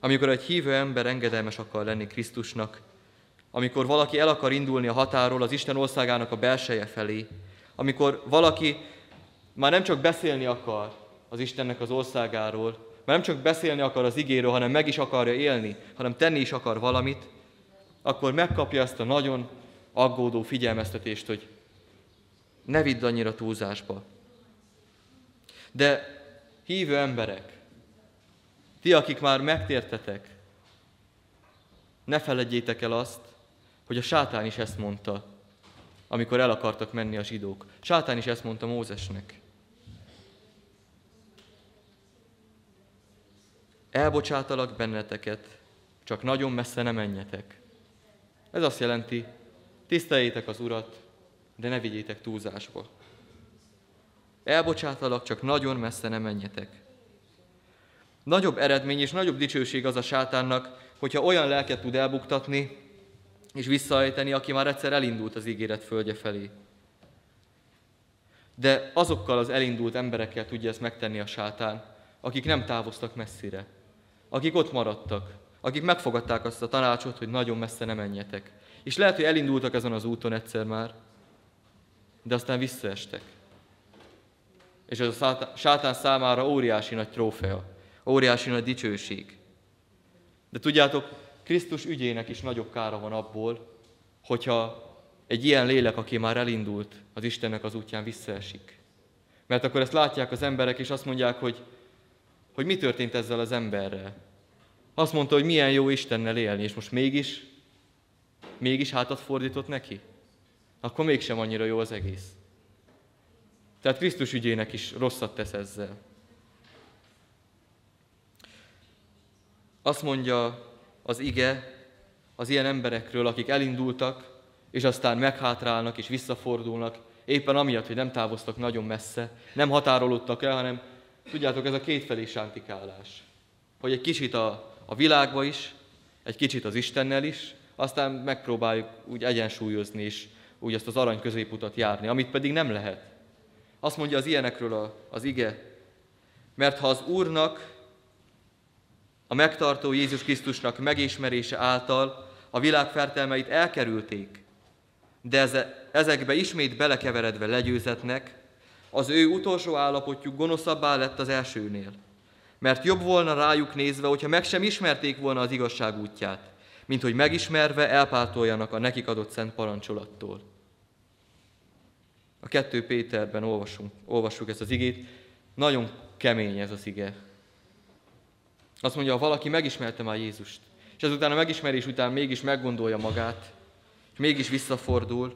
Amikor egy hívő ember engedelmes akar lenni Krisztusnak, amikor valaki el akar indulni a határól az Isten országának a belseje felé, amikor valaki már nem csak beszélni akar az Istennek az országáról, már nem csak beszélni akar az igéről, hanem meg is akarja élni, hanem tenni is akar valamit, akkor megkapja ezt a nagyon aggódó figyelmeztetést, hogy ne vidd annyira túlzásba. De hívő emberek, ti, akik már megtértetek, ne feledjétek el azt, hogy a sátán is ezt mondta, amikor el akartak menni a zsidók. Sátán is ezt mondta Mózesnek. Elbocsátalak benneteket, csak nagyon messze ne menjetek. Ez azt jelenti, tiszteljétek az Urat, de ne vigyétek túlzásba. Elbocsátalak, csak nagyon messze ne menjetek. Nagyobb eredmény és nagyobb dicsőség az a sátánnak, hogyha olyan lelket tud elbuktatni, és visszaejteni, aki már egyszer elindult az ígéret földje felé. De azokkal az elindult emberekkel tudja ezt megtenni a sátán, akik nem távoztak messzire, akik ott maradtak, akik megfogadták azt a tanácsot, hogy nagyon messze nem menjetek. És lehet, hogy elindultak ezen az úton egyszer már, de aztán visszaestek. És ez a sátán számára óriási nagy trófea, óriási nagy dicsőség. De tudjátok, Krisztus ügyének is nagyobb kára van abból, hogyha egy ilyen lélek, aki már elindult az Istennek az útján visszaesik. Mert akkor ezt látják az emberek, és azt mondják, hogy, hogy mi történt ezzel az emberrel. Azt mondta, hogy milyen jó Istennel élni, és most mégis, mégis hátat fordított neki. Akkor mégsem annyira jó az egész. Tehát Krisztus ügyének is rosszat tesz ezzel. Azt mondja az ige az ilyen emberekről, akik elindultak, és aztán meghátrálnak és visszafordulnak, éppen amiatt, hogy nem távoztak nagyon messze, nem határolódtak el, hanem tudjátok, ez a kétfelé sántikálás. Hogy egy kicsit a, a világba is, egy kicsit az Istennel is, aztán megpróbáljuk úgy egyensúlyozni, és úgy azt az arany középutat járni, amit pedig nem lehet. Azt mondja az ilyenekről az ige, mert ha az Úrnak, a megtartó Jézus Krisztusnak megismerése által a világ fertelmeit elkerülték, de ezekbe ismét belekeveredve legyőzetnek, az ő utolsó állapotjuk gonoszabbá lett az elsőnél. Mert jobb volna rájuk nézve, hogyha meg sem ismerték volna az igazság útját, mint hogy megismerve elpártoljanak a nekik adott szent parancsolattól. A kettő Péterben olvasunk, olvassuk ezt az igét, nagyon kemény ez az ige. Azt mondja, ha valaki megismerte már Jézust, és ezután a megismerés után mégis meggondolja magát, és mégis visszafordul,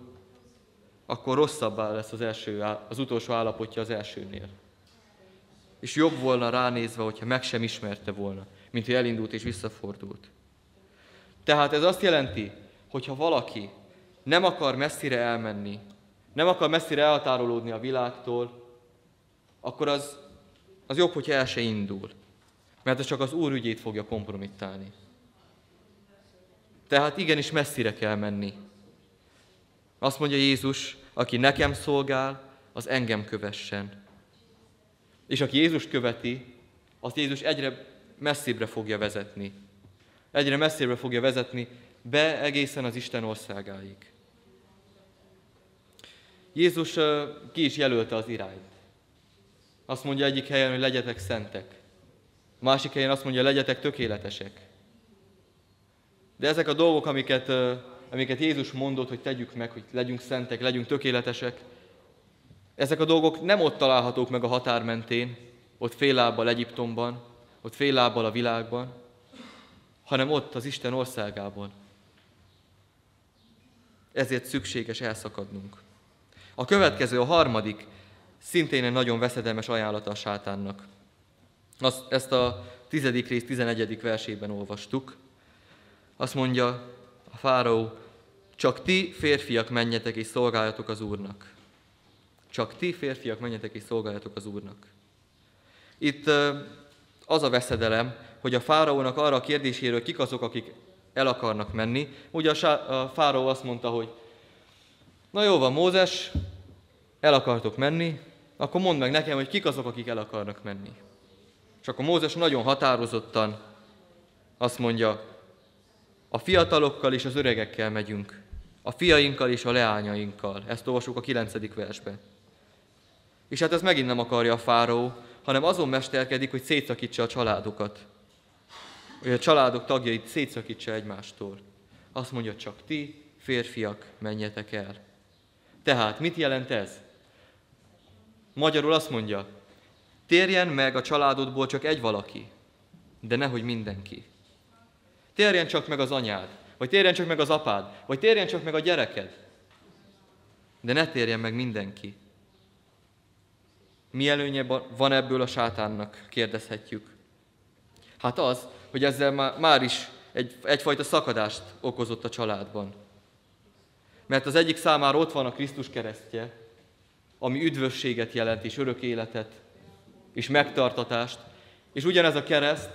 akkor rosszabbá lesz az, első, az utolsó állapotja az elsőnél. És jobb volna ránézve, hogyha meg sem ismerte volna, mint hogy elindult és visszafordult. Tehát ez azt jelenti, hogy ha valaki nem akar messzire elmenni, nem akar messzire elhatárolódni a világtól, akkor az, az jobb, hogyha el se indul. Mert ez csak az Úr ügyét fogja kompromittálni. Tehát igenis messzire kell menni. Azt mondja Jézus, aki nekem szolgál, az engem kövessen. És aki Jézust követi, azt Jézus egyre messzibbre fogja vezetni. Egyre messzibbre fogja vezetni, be egészen az Isten országáig. Jézus ki is jelölte az irányt. Azt mondja egyik helyen, hogy legyetek szentek. Másik helyen azt mondja, legyetek tökéletesek. De ezek a dolgok, amiket amiket Jézus mondott, hogy tegyük meg, hogy legyünk szentek, legyünk tökéletesek, ezek a dolgok nem ott találhatók meg a határ mentén, ott fél lábbal Egyiptomban, ott fél lábbal a világban, hanem ott az Isten országában. Ezért szükséges elszakadnunk. A következő, a harmadik, szintén egy nagyon veszedelmes ajánlata a sátánnak. Azt, ezt a tizedik rész, tizenegyedik versében olvastuk. Azt mondja, a fáraó, csak ti férfiak menjetek és szolgáljatok az Úrnak. Csak ti férfiak menjetek és szolgáljatok az Úrnak. Itt az a veszedelem, hogy a fáraónak arra a kérdéséről kik azok, akik el akarnak menni. Ugye a fáraó azt mondta, hogy na jó van, Mózes, el akartok menni, akkor mondd meg nekem, hogy kik azok, akik el akarnak menni. És akkor Mózes nagyon határozottan azt mondja, a fiatalokkal és az öregekkel megyünk, a fiainkkal és a leányainkkal. Ezt olvasjuk a 9. versben. És hát ez megint nem akarja a fáró, hanem azon mesterkedik, hogy szétszakítsa a családokat. Hogy a családok tagjait szétszakítsa egymástól. Azt mondja, csak ti, férfiak, menjetek el. Tehát mit jelent ez? Magyarul azt mondja, térjen meg a családodból csak egy valaki, de nehogy mindenki. Térjen csak meg az anyád, vagy térjen csak meg az apád, vagy térjen csak meg a gyereked. De ne térjen meg mindenki. Mi előnye van ebből a sátánnak, kérdezhetjük. Hát az, hogy ezzel már, is egy, egyfajta szakadást okozott a családban. Mert az egyik számára ott van a Krisztus keresztje, ami üdvösséget jelent, és örök életet, és megtartatást, és ugyanez a kereszt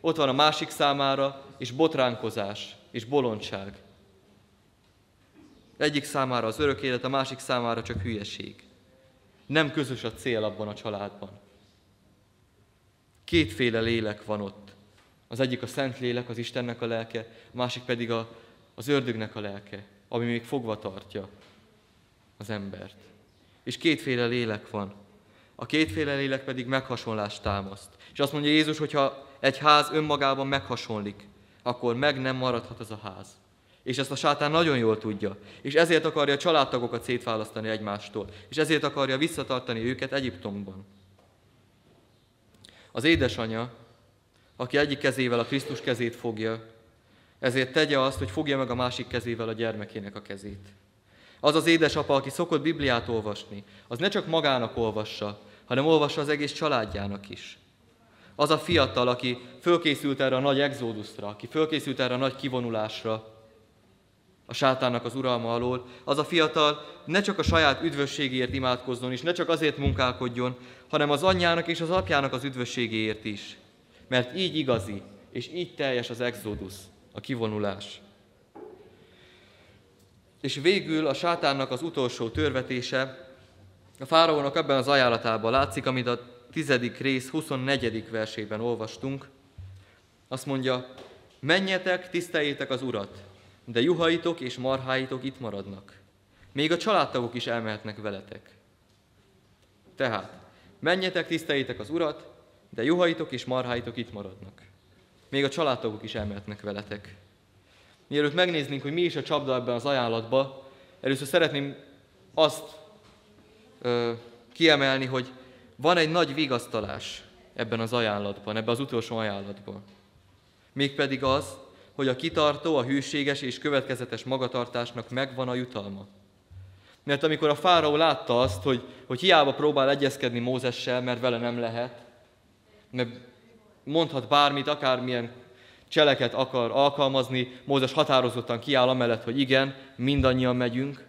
ott van a másik számára, és botránkozás, és bolondság. Egyik számára az örök élet, a másik számára csak hülyeség. Nem közös a cél abban a családban. Kétféle lélek van ott. Az egyik a szent lélek, az Istennek a lelke, a másik pedig a, az ördögnek a lelke, ami még fogva tartja az embert. És kétféle lélek van. A kétféle lélek pedig meghasonlást támaszt. És azt mondja Jézus, hogyha egy ház önmagában meghasonlik, akkor meg nem maradhat az a ház. És ezt a sátán nagyon jól tudja. És ezért akarja a családtagokat szétválasztani egymástól. És ezért akarja visszatartani őket Egyiptomban. Az édesanyja, aki egyik kezével a Krisztus kezét fogja, ezért tegye azt, hogy fogja meg a másik kezével a gyermekének a kezét. Az az édesapa, aki szokott Bibliát olvasni, az ne csak magának olvassa, hanem olvassa az egész családjának is. Az a fiatal, aki fölkészült erre a nagy exóduszra, aki fölkészült erre a nagy kivonulásra, a sátának az uralma alól, az a fiatal ne csak a saját üdvösségéért imádkozzon, és ne csak azért munkálkodjon, hanem az anyjának és az apjának az üdvösségéért is. Mert így igazi, és így teljes az exodus, a kivonulás. És végül a sátánnak az utolsó törvetése a fáraónak ebben az ajánlatában látszik, amit a tizedik rész 24. versében olvastunk. Azt mondja, menjetek, tiszteljétek az Urat, de juhaitok és marháitok itt maradnak. Még a családtagok is elmehetnek veletek. Tehát, menjetek, tiszteljétek az Urat, de juhaitok és marháitok itt maradnak. Még a családtagok is elmehetnek veletek. Mielőtt megnéznénk, hogy mi is a csapda ebben az ajánlatban, először szeretném azt ö, kiemelni, hogy van egy nagy vigasztalás ebben az ajánlatban, ebben az utolsó ajánlatban. Mégpedig az, hogy a kitartó, a hűséges és következetes magatartásnak megvan a jutalma. Mert amikor a fáraó látta azt, hogy, hogy hiába próbál egyezkedni Mózessel, mert vele nem lehet, mert mondhat bármit, akármilyen cseleket akar alkalmazni, Mózes határozottan kiáll amellett, hogy igen, mindannyian megyünk.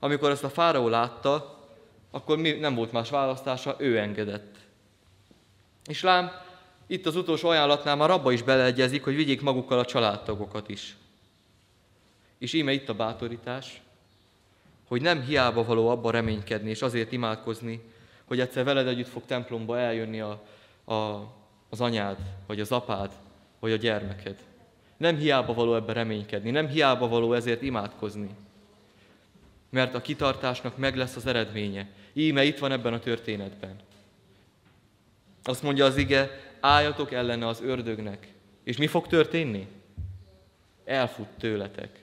Amikor ezt a fáraó látta, akkor nem volt más választása, ő engedett. És lám, itt az utolsó ajánlatnál már abba is beleegyezik, hogy vigyék magukkal a családtagokat is. És íme itt a bátorítás, hogy nem hiába való abba reménykedni, és azért imádkozni, hogy egyszer veled együtt fog templomba eljönni a, a, az anyád, vagy az apád, vagy a gyermeked. Nem hiába való ebbe reménykedni, nem hiába való ezért imádkozni. Mert a kitartásnak meg lesz az eredménye. Íme itt van ebben a történetben. Azt mondja az ige, álljatok ellene az ördögnek. És mi fog történni? Elfut tőletek.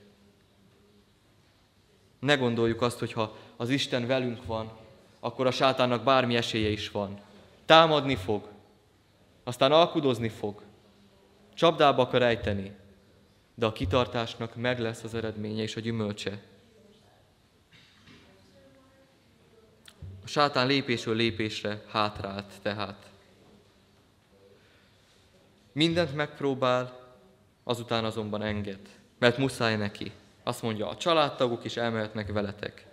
Ne gondoljuk azt, hogy ha az Isten velünk van, akkor a sátánnak bármi esélye is van. Támadni fog, aztán alkudozni fog, csapdába akar ejteni, de a kitartásnak meg lesz az eredménye és a gyümölcse. A sátán lépésről lépésre hátrált tehát. Mindent megpróbál, azután azonban enged, mert muszáj neki. Azt mondja, a családtagok is elmehetnek veletek.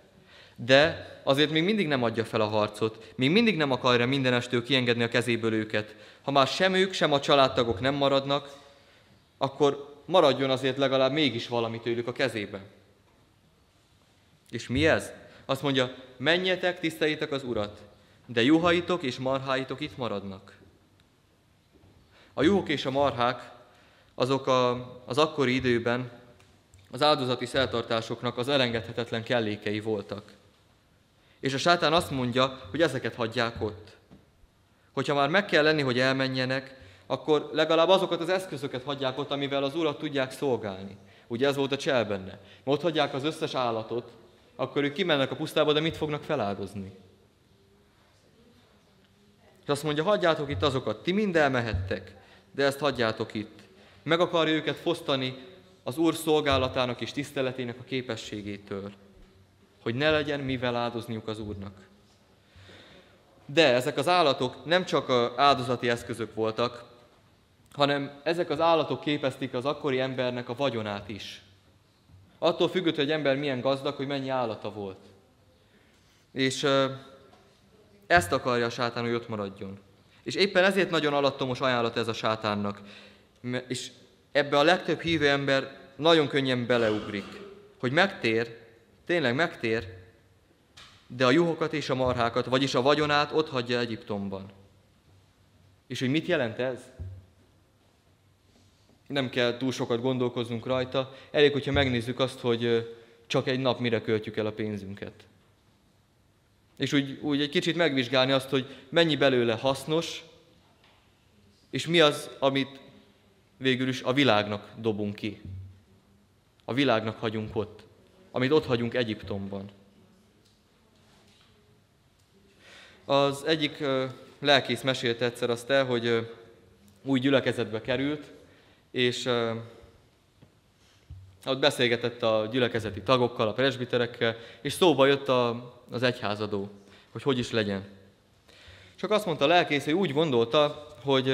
De azért még mindig nem adja fel a harcot, még mindig nem akarja mindenestől kiengedni a kezéből őket. Ha már sem ők, sem a családtagok nem maradnak, akkor maradjon azért legalább mégis valami tőlük a kezében. És mi ez? Azt mondja, menjetek, tiszteljétek az Urat, de juhaitok és marháitok itt maradnak. A juhok és a marhák azok a, az akkori időben az áldozati szertartásoknak az elengedhetetlen kellékei voltak. És a sátán azt mondja, hogy ezeket hagyják ott. Hogyha már meg kell lenni, hogy elmenjenek, akkor legalább azokat az eszközöket hagyják ott, amivel az Urat tudják szolgálni. Ugye ez volt a csel benne. Ott hagyják az összes állatot, akkor ők kimennek a pusztába, de mit fognak feláldozni? És azt mondja, hagyjátok itt azokat, ti mind elmehettek, de ezt hagyjátok itt. Meg akarja őket fosztani az Úr szolgálatának és tiszteletének a képességétől, hogy ne legyen mivel áldozniuk az Úrnak. De ezek az állatok nem csak áldozati eszközök voltak, hanem ezek az állatok képezték az akkori embernek a vagyonát is. Attól függött, hogy egy ember milyen gazdag, hogy mennyi állata volt. És ezt akarja a sátán, hogy ott maradjon. És éppen ezért nagyon alattomos ajánlat ez a sátánnak. És ebbe a legtöbb hívő ember nagyon könnyen beleugrik, hogy megtér, tényleg megtér, de a juhokat és a marhákat, vagyis a vagyonát ott hagyja Egyiptomban. És hogy mit jelent ez? Nem kell túl sokat gondolkoznunk rajta, elég, hogyha megnézzük azt, hogy csak egy nap mire költjük el a pénzünket. És úgy, úgy egy kicsit megvizsgálni azt, hogy mennyi belőle hasznos, és mi az, amit végül is a világnak dobunk ki. A világnak hagyunk ott, amit ott hagyunk Egyiptomban. Az egyik lelkész mesélte egyszer azt el, hogy új gyülekezetbe került, és ott beszélgetett a gyülekezeti tagokkal, a presbiterekkel, és szóba jött a, az egyházadó, hogy hogy is legyen. Csak azt mondta a lelkész, hogy úgy gondolta, hogy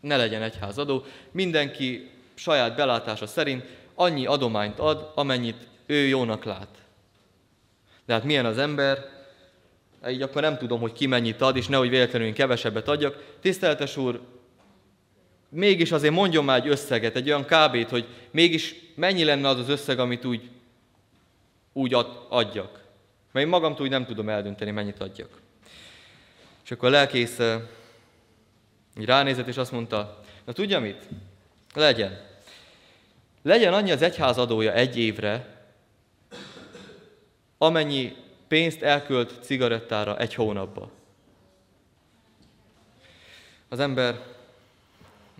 ne legyen egyházadó, mindenki saját belátása szerint annyi adományt ad, amennyit ő jónak lát. De hát milyen az ember, így akkor nem tudom, hogy ki mennyit ad, és nehogy véletlenül én kevesebbet adjak. Tiszteltes úr, mégis azért mondjon már egy összeget, egy olyan kb hogy mégis mennyi lenne az az összeg, amit úgy, úgy ad, adjak. Mert én magamtól úgy nem tudom eldönteni, mennyit adjak. És akkor a lelkész így ránézett, és azt mondta, na tudja mit? Legyen. Legyen annyi az egyház adója egy évre, amennyi pénzt elkölt cigarettára egy hónapba. Az ember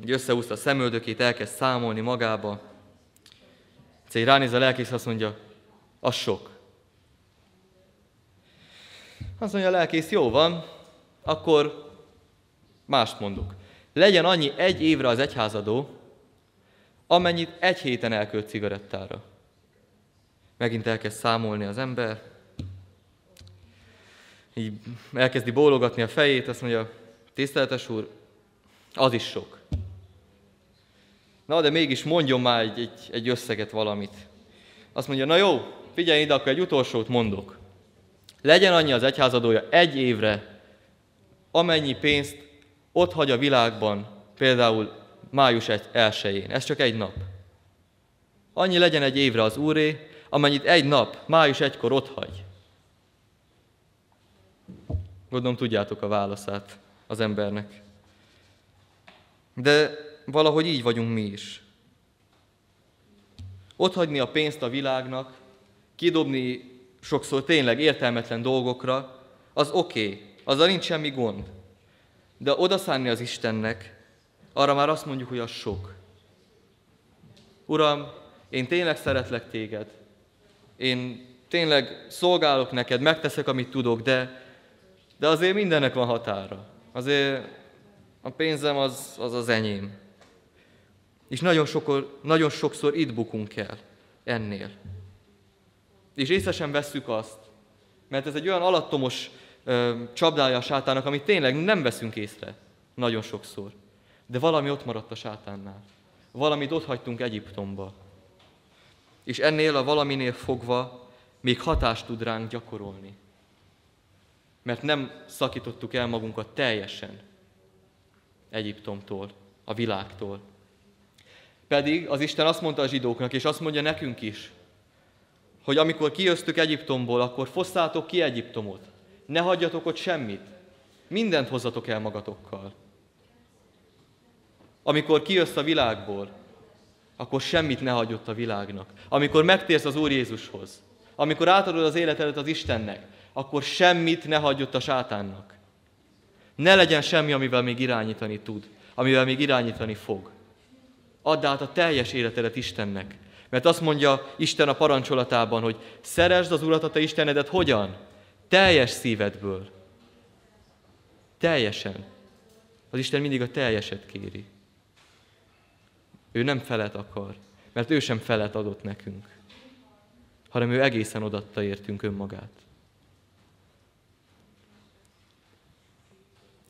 így összehúzta a szemöldökét, elkezd számolni magába. Egyszer ránéz a lelkész, azt mondja, az sok. Azt mondja a lelkész, jó van, akkor mást mondok. Legyen annyi egy évre az egyházadó, amennyit egy héten elkölt cigarettára. Megint elkezd számolni az ember, így elkezdi bólogatni a fejét, azt mondja, tiszteletes úr, az is sok. Na, de mégis mondjon már egy, egy, egy összeget valamit. Azt mondja, na jó, figyelj ide, akkor egy utolsót mondok. Legyen annyi az egyházadója egy évre, amennyi pénzt ott hagy a világban, például május 1-én. Ez csak egy nap. Annyi legyen egy évre az úré, amennyit egy nap, május egykor ott hagy. Gondolom tudjátok a válaszát az embernek. De valahogy így vagyunk mi is. Ott hagyni a pénzt a világnak, kidobni sokszor tényleg értelmetlen dolgokra, az oké, okay, azzal nincs semmi gond. De odaszánni az Istennek, arra már azt mondjuk, hogy az sok. Uram, én tényleg szeretlek téged, én tényleg szolgálok neked, megteszek, amit tudok, de, de azért mindennek van határa. Azért a pénzem az az, az enyém. És nagyon, sokor, nagyon sokszor itt bukunk el ennél. És észre sem vesszük azt, mert ez egy olyan alattomos ö, csapdája a sátának, amit tényleg nem veszünk észre nagyon sokszor. De valami ott maradt a sátánnál. Valamit ott hagytunk Egyiptomba. És ennél a valaminél fogva még hatást tud ránk gyakorolni. Mert nem szakítottuk el magunkat teljesen Egyiptomtól, a világtól. Pedig az Isten azt mondta a zsidóknak, és azt mondja nekünk is, hogy amikor kijöztük Egyiptomból, akkor fosszátok ki Egyiptomot. Ne hagyjatok ott semmit. Mindent hozzatok el magatokkal. Amikor kijössz a világból, akkor semmit ne hagyott a világnak. Amikor megtérsz az Úr Jézushoz, amikor átadod az életedet az Istennek, akkor semmit ne hagyott a sátánnak. Ne legyen semmi, amivel még irányítani tud, amivel még irányítani fog. Add át a teljes életedet Istennek. Mert azt mondja Isten a parancsolatában, hogy szeresd az Urat a te Istenedet hogyan? Teljes szívedből. Teljesen. Az Isten mindig a teljeset kéri. Ő nem felet akar, mert ő sem felet adott nekünk, hanem ő egészen odatta értünk önmagát.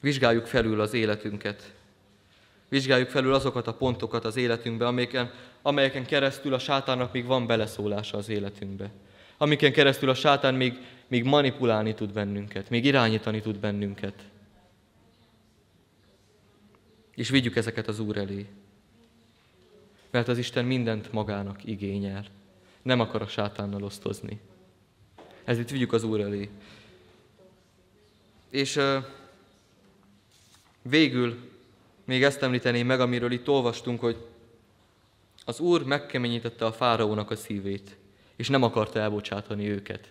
Vizsgáljuk felül az életünket. Vizsgáljuk felül azokat a pontokat az életünkbe, amelyeken, amelyeken keresztül a sátánnak még van beleszólása az életünkbe. Amiken keresztül a sátán még, még manipulálni tud bennünket, még irányítani tud bennünket. És vigyük ezeket az Úr elé. Mert az Isten mindent magának igényel. Nem akar a sátánnal osztozni. Ezért vigyük az Úr elé. És végül még ezt említeném meg, amiről itt olvastunk, hogy az Úr megkeményítette a fáraónak a szívét, és nem akarta elbocsátani őket.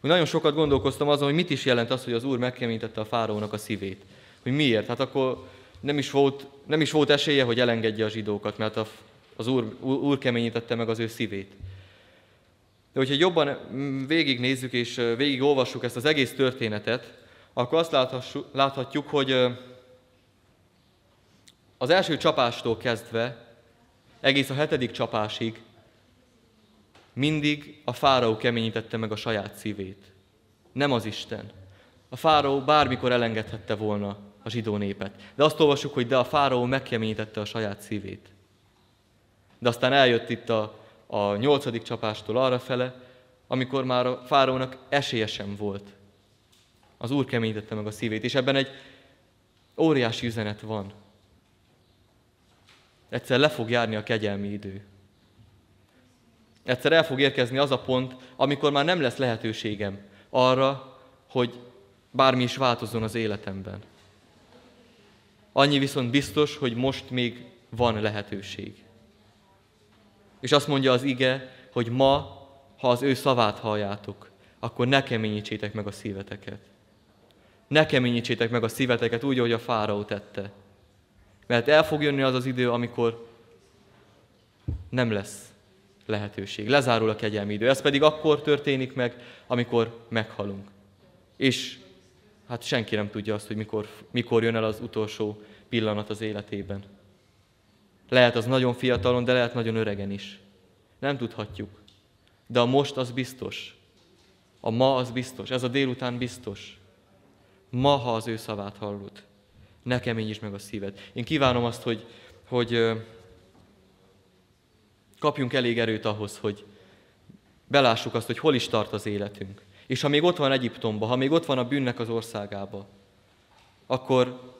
Nagyon sokat gondolkoztam azon, hogy mit is jelent az, hogy az Úr megkeményítette a fáraónak a szívét. Hogy miért? Hát akkor nem is volt, nem is volt esélye, hogy elengedje a zsidókat, mert a az Úr, Úr keményítette meg az ő szívét. De hogyha jobban végignézzük és végigolvassuk ezt az egész történetet, akkor azt láthatjuk, hogy az első csapástól kezdve, egész a hetedik csapásig mindig a fáraó keményítette meg a saját szívét. Nem az Isten. A fáraó bármikor elengedhette volna a zsidó népet. De azt olvassuk, hogy de a fáraó megkeményítette a saját szívét. De aztán eljött itt a, a nyolcadik csapástól arra fele, amikor már a fáraónak esélye sem volt. Az Úr keményítette meg a szívét, és ebben egy óriási üzenet van. egyszer le fog járni a kegyelmi idő. Egyszer el fog érkezni az a pont, amikor már nem lesz lehetőségem arra, hogy bármi is változzon az életemben. Annyi viszont biztos, hogy most még van lehetőség. És azt mondja az ige, hogy ma, ha az ő szavát halljátok, akkor ne keményítsétek meg a szíveteket. Ne keményítsétek meg a szíveteket úgy, ahogy a fáraó tette. Mert el fog jönni az az idő, amikor nem lesz lehetőség. Lezárul a kegyelmi idő. Ez pedig akkor történik meg, amikor meghalunk. És hát senki nem tudja azt, hogy mikor, mikor jön el az utolsó pillanat az életében. Lehet az nagyon fiatalon, de lehet nagyon öregen is. Nem tudhatjuk. De a most az biztos. A ma az biztos. Ez a délután biztos. Ma, ha az ő szavát hallod, ne keményítsd meg a szíved. Én kívánom azt, hogy, hogy kapjunk elég erőt ahhoz, hogy belássuk azt, hogy hol is tart az életünk. És ha még ott van Egyiptomba, ha még ott van a bűnnek az országába, akkor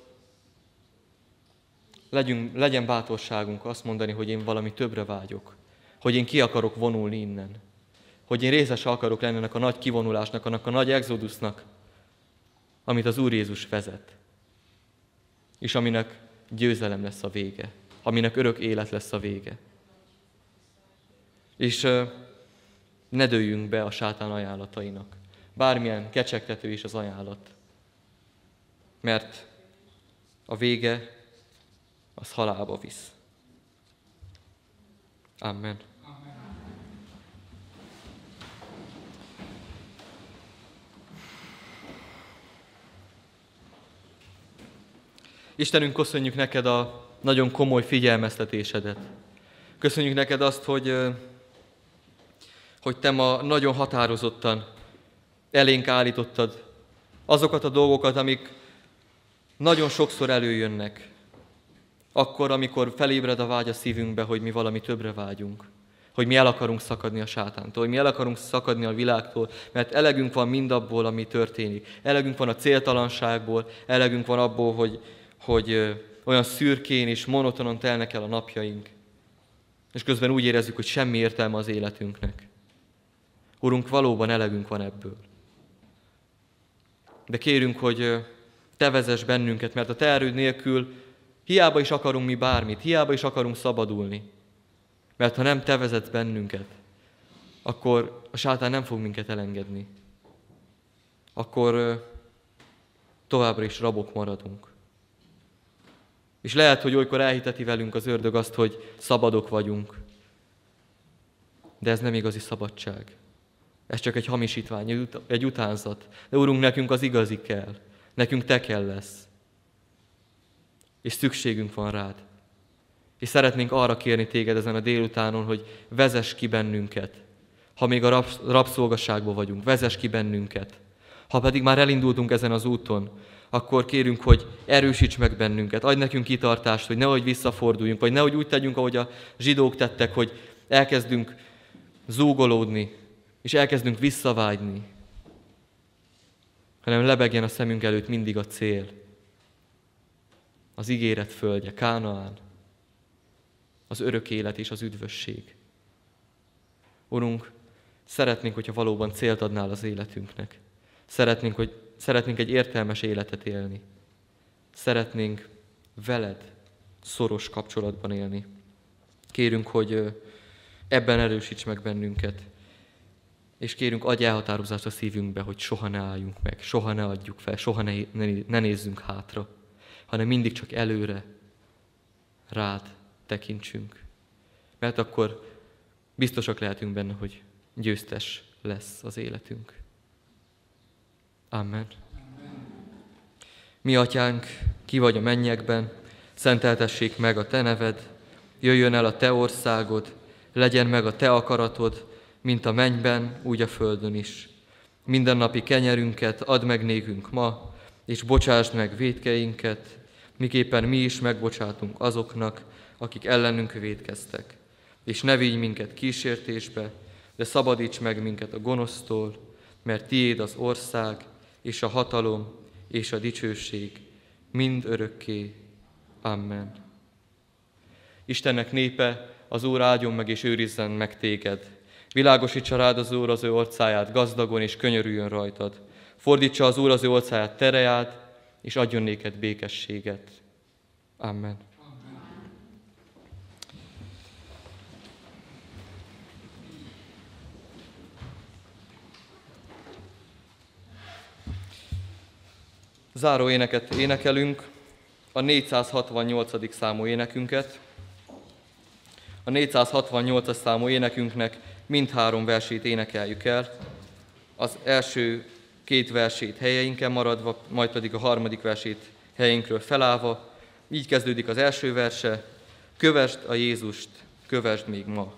legyünk, legyen bátorságunk azt mondani, hogy én valami többre vágyok, hogy én ki akarok vonulni innen, hogy én részes akarok lenni ennek a nagy kivonulásnak, annak a nagy exodusnak, amit az Úr Jézus vezet, és aminek győzelem lesz a vége, aminek örök élet lesz a vége. És ne dőljünk be a sátán ajánlatainak. Bármilyen kecsegtető is az ajánlat. Mert a vége az halálba visz. Amen. Istenünk, köszönjük neked a nagyon komoly figyelmeztetésedet. Köszönjük neked azt, hogy, hogy te ma nagyon határozottan elénk állítottad azokat a dolgokat, amik nagyon sokszor előjönnek, akkor, amikor felébred a vágy a szívünkbe, hogy mi valami többre vágyunk. Hogy mi el akarunk szakadni a sátántól, hogy mi el akarunk szakadni a világtól, mert elegünk van mindabból, ami történik. Elegünk van a céltalanságból, elegünk van abból, hogy, hogy olyan szürkén és monotonon telnek el a napjaink. És közben úgy érezzük, hogy semmi értelme az életünknek. Urunk, valóban elegünk van ebből. De kérünk, hogy te vezess bennünket, mert a te erőd nélkül Hiába is akarunk mi bármit, hiába is akarunk szabadulni. Mert ha nem te vezetsz bennünket, akkor a sátán nem fog minket elengedni. Akkor továbbra is rabok maradunk. És lehet, hogy olykor elhiteti velünk az ördög azt, hogy szabadok vagyunk. De ez nem igazi szabadság. Ez csak egy hamisítvány, egy utánzat. De Urunk, nekünk az igazi kell. Nekünk Te kell lesz és szükségünk van rád. És szeretnénk arra kérni téged ezen a délutánon, hogy vezess ki bennünket. Ha még a rab, rabszolgasságban vagyunk, vezess ki bennünket. Ha pedig már elindultunk ezen az úton, akkor kérünk, hogy erősíts meg bennünket, adj nekünk kitartást, hogy nehogy visszaforduljunk, vagy nehogy úgy tegyünk, ahogy a zsidók tettek, hogy elkezdünk zúgolódni, és elkezdünk visszavágyni, hanem lebegjen a szemünk előtt mindig a cél, az ígéret földje, Kánaán, az örök élet és az üdvösség. Urunk, szeretnénk, hogyha valóban célt adnál az életünknek. Szeretnénk, hogy szeretnénk egy értelmes életet élni. Szeretnénk veled szoros kapcsolatban élni. Kérünk, hogy ebben erősíts meg bennünket, és kérünk, adj elhatározást a szívünkbe, hogy soha ne álljunk meg, soha ne adjuk fel, soha ne, ne nézzünk hátra hanem mindig csak előre rád tekintsünk. Mert akkor biztosak lehetünk benne, hogy győztes lesz az életünk. Amen. Mi, atyánk, ki vagy a mennyekben, szenteltessék meg a te neved, jöjjön el a te országod, legyen meg a te akaratod, mint a mennyben, úgy a földön is. Mindennapi kenyerünket add meg nékünk ma, és bocsásd meg védkeinket, miképpen mi is megbocsátunk azoknak, akik ellenünk védkeztek. És ne vigy minket kísértésbe, de szabadíts meg minket a gonosztól, mert tiéd az ország, és a hatalom, és a dicsőség, mind örökké. Amen. Istennek népe, az Úr áldjon meg és őrizzen meg téged. Világosítsa rád az Úr az ő orcáját gazdagon, és könyörüljön rajtad. Fordítsa az Úr az ő orcáját tereját, és adjon néked békességet. Amen. Záró éneket énekelünk, a 468. számú énekünket. A 468 számú énekünknek mindhárom versét énekeljük el. Az első két versét helyeinken maradva, majd pedig a harmadik versét helyénkről felállva. Így kezdődik az első verse, kövesd a Jézust, kövesd még ma.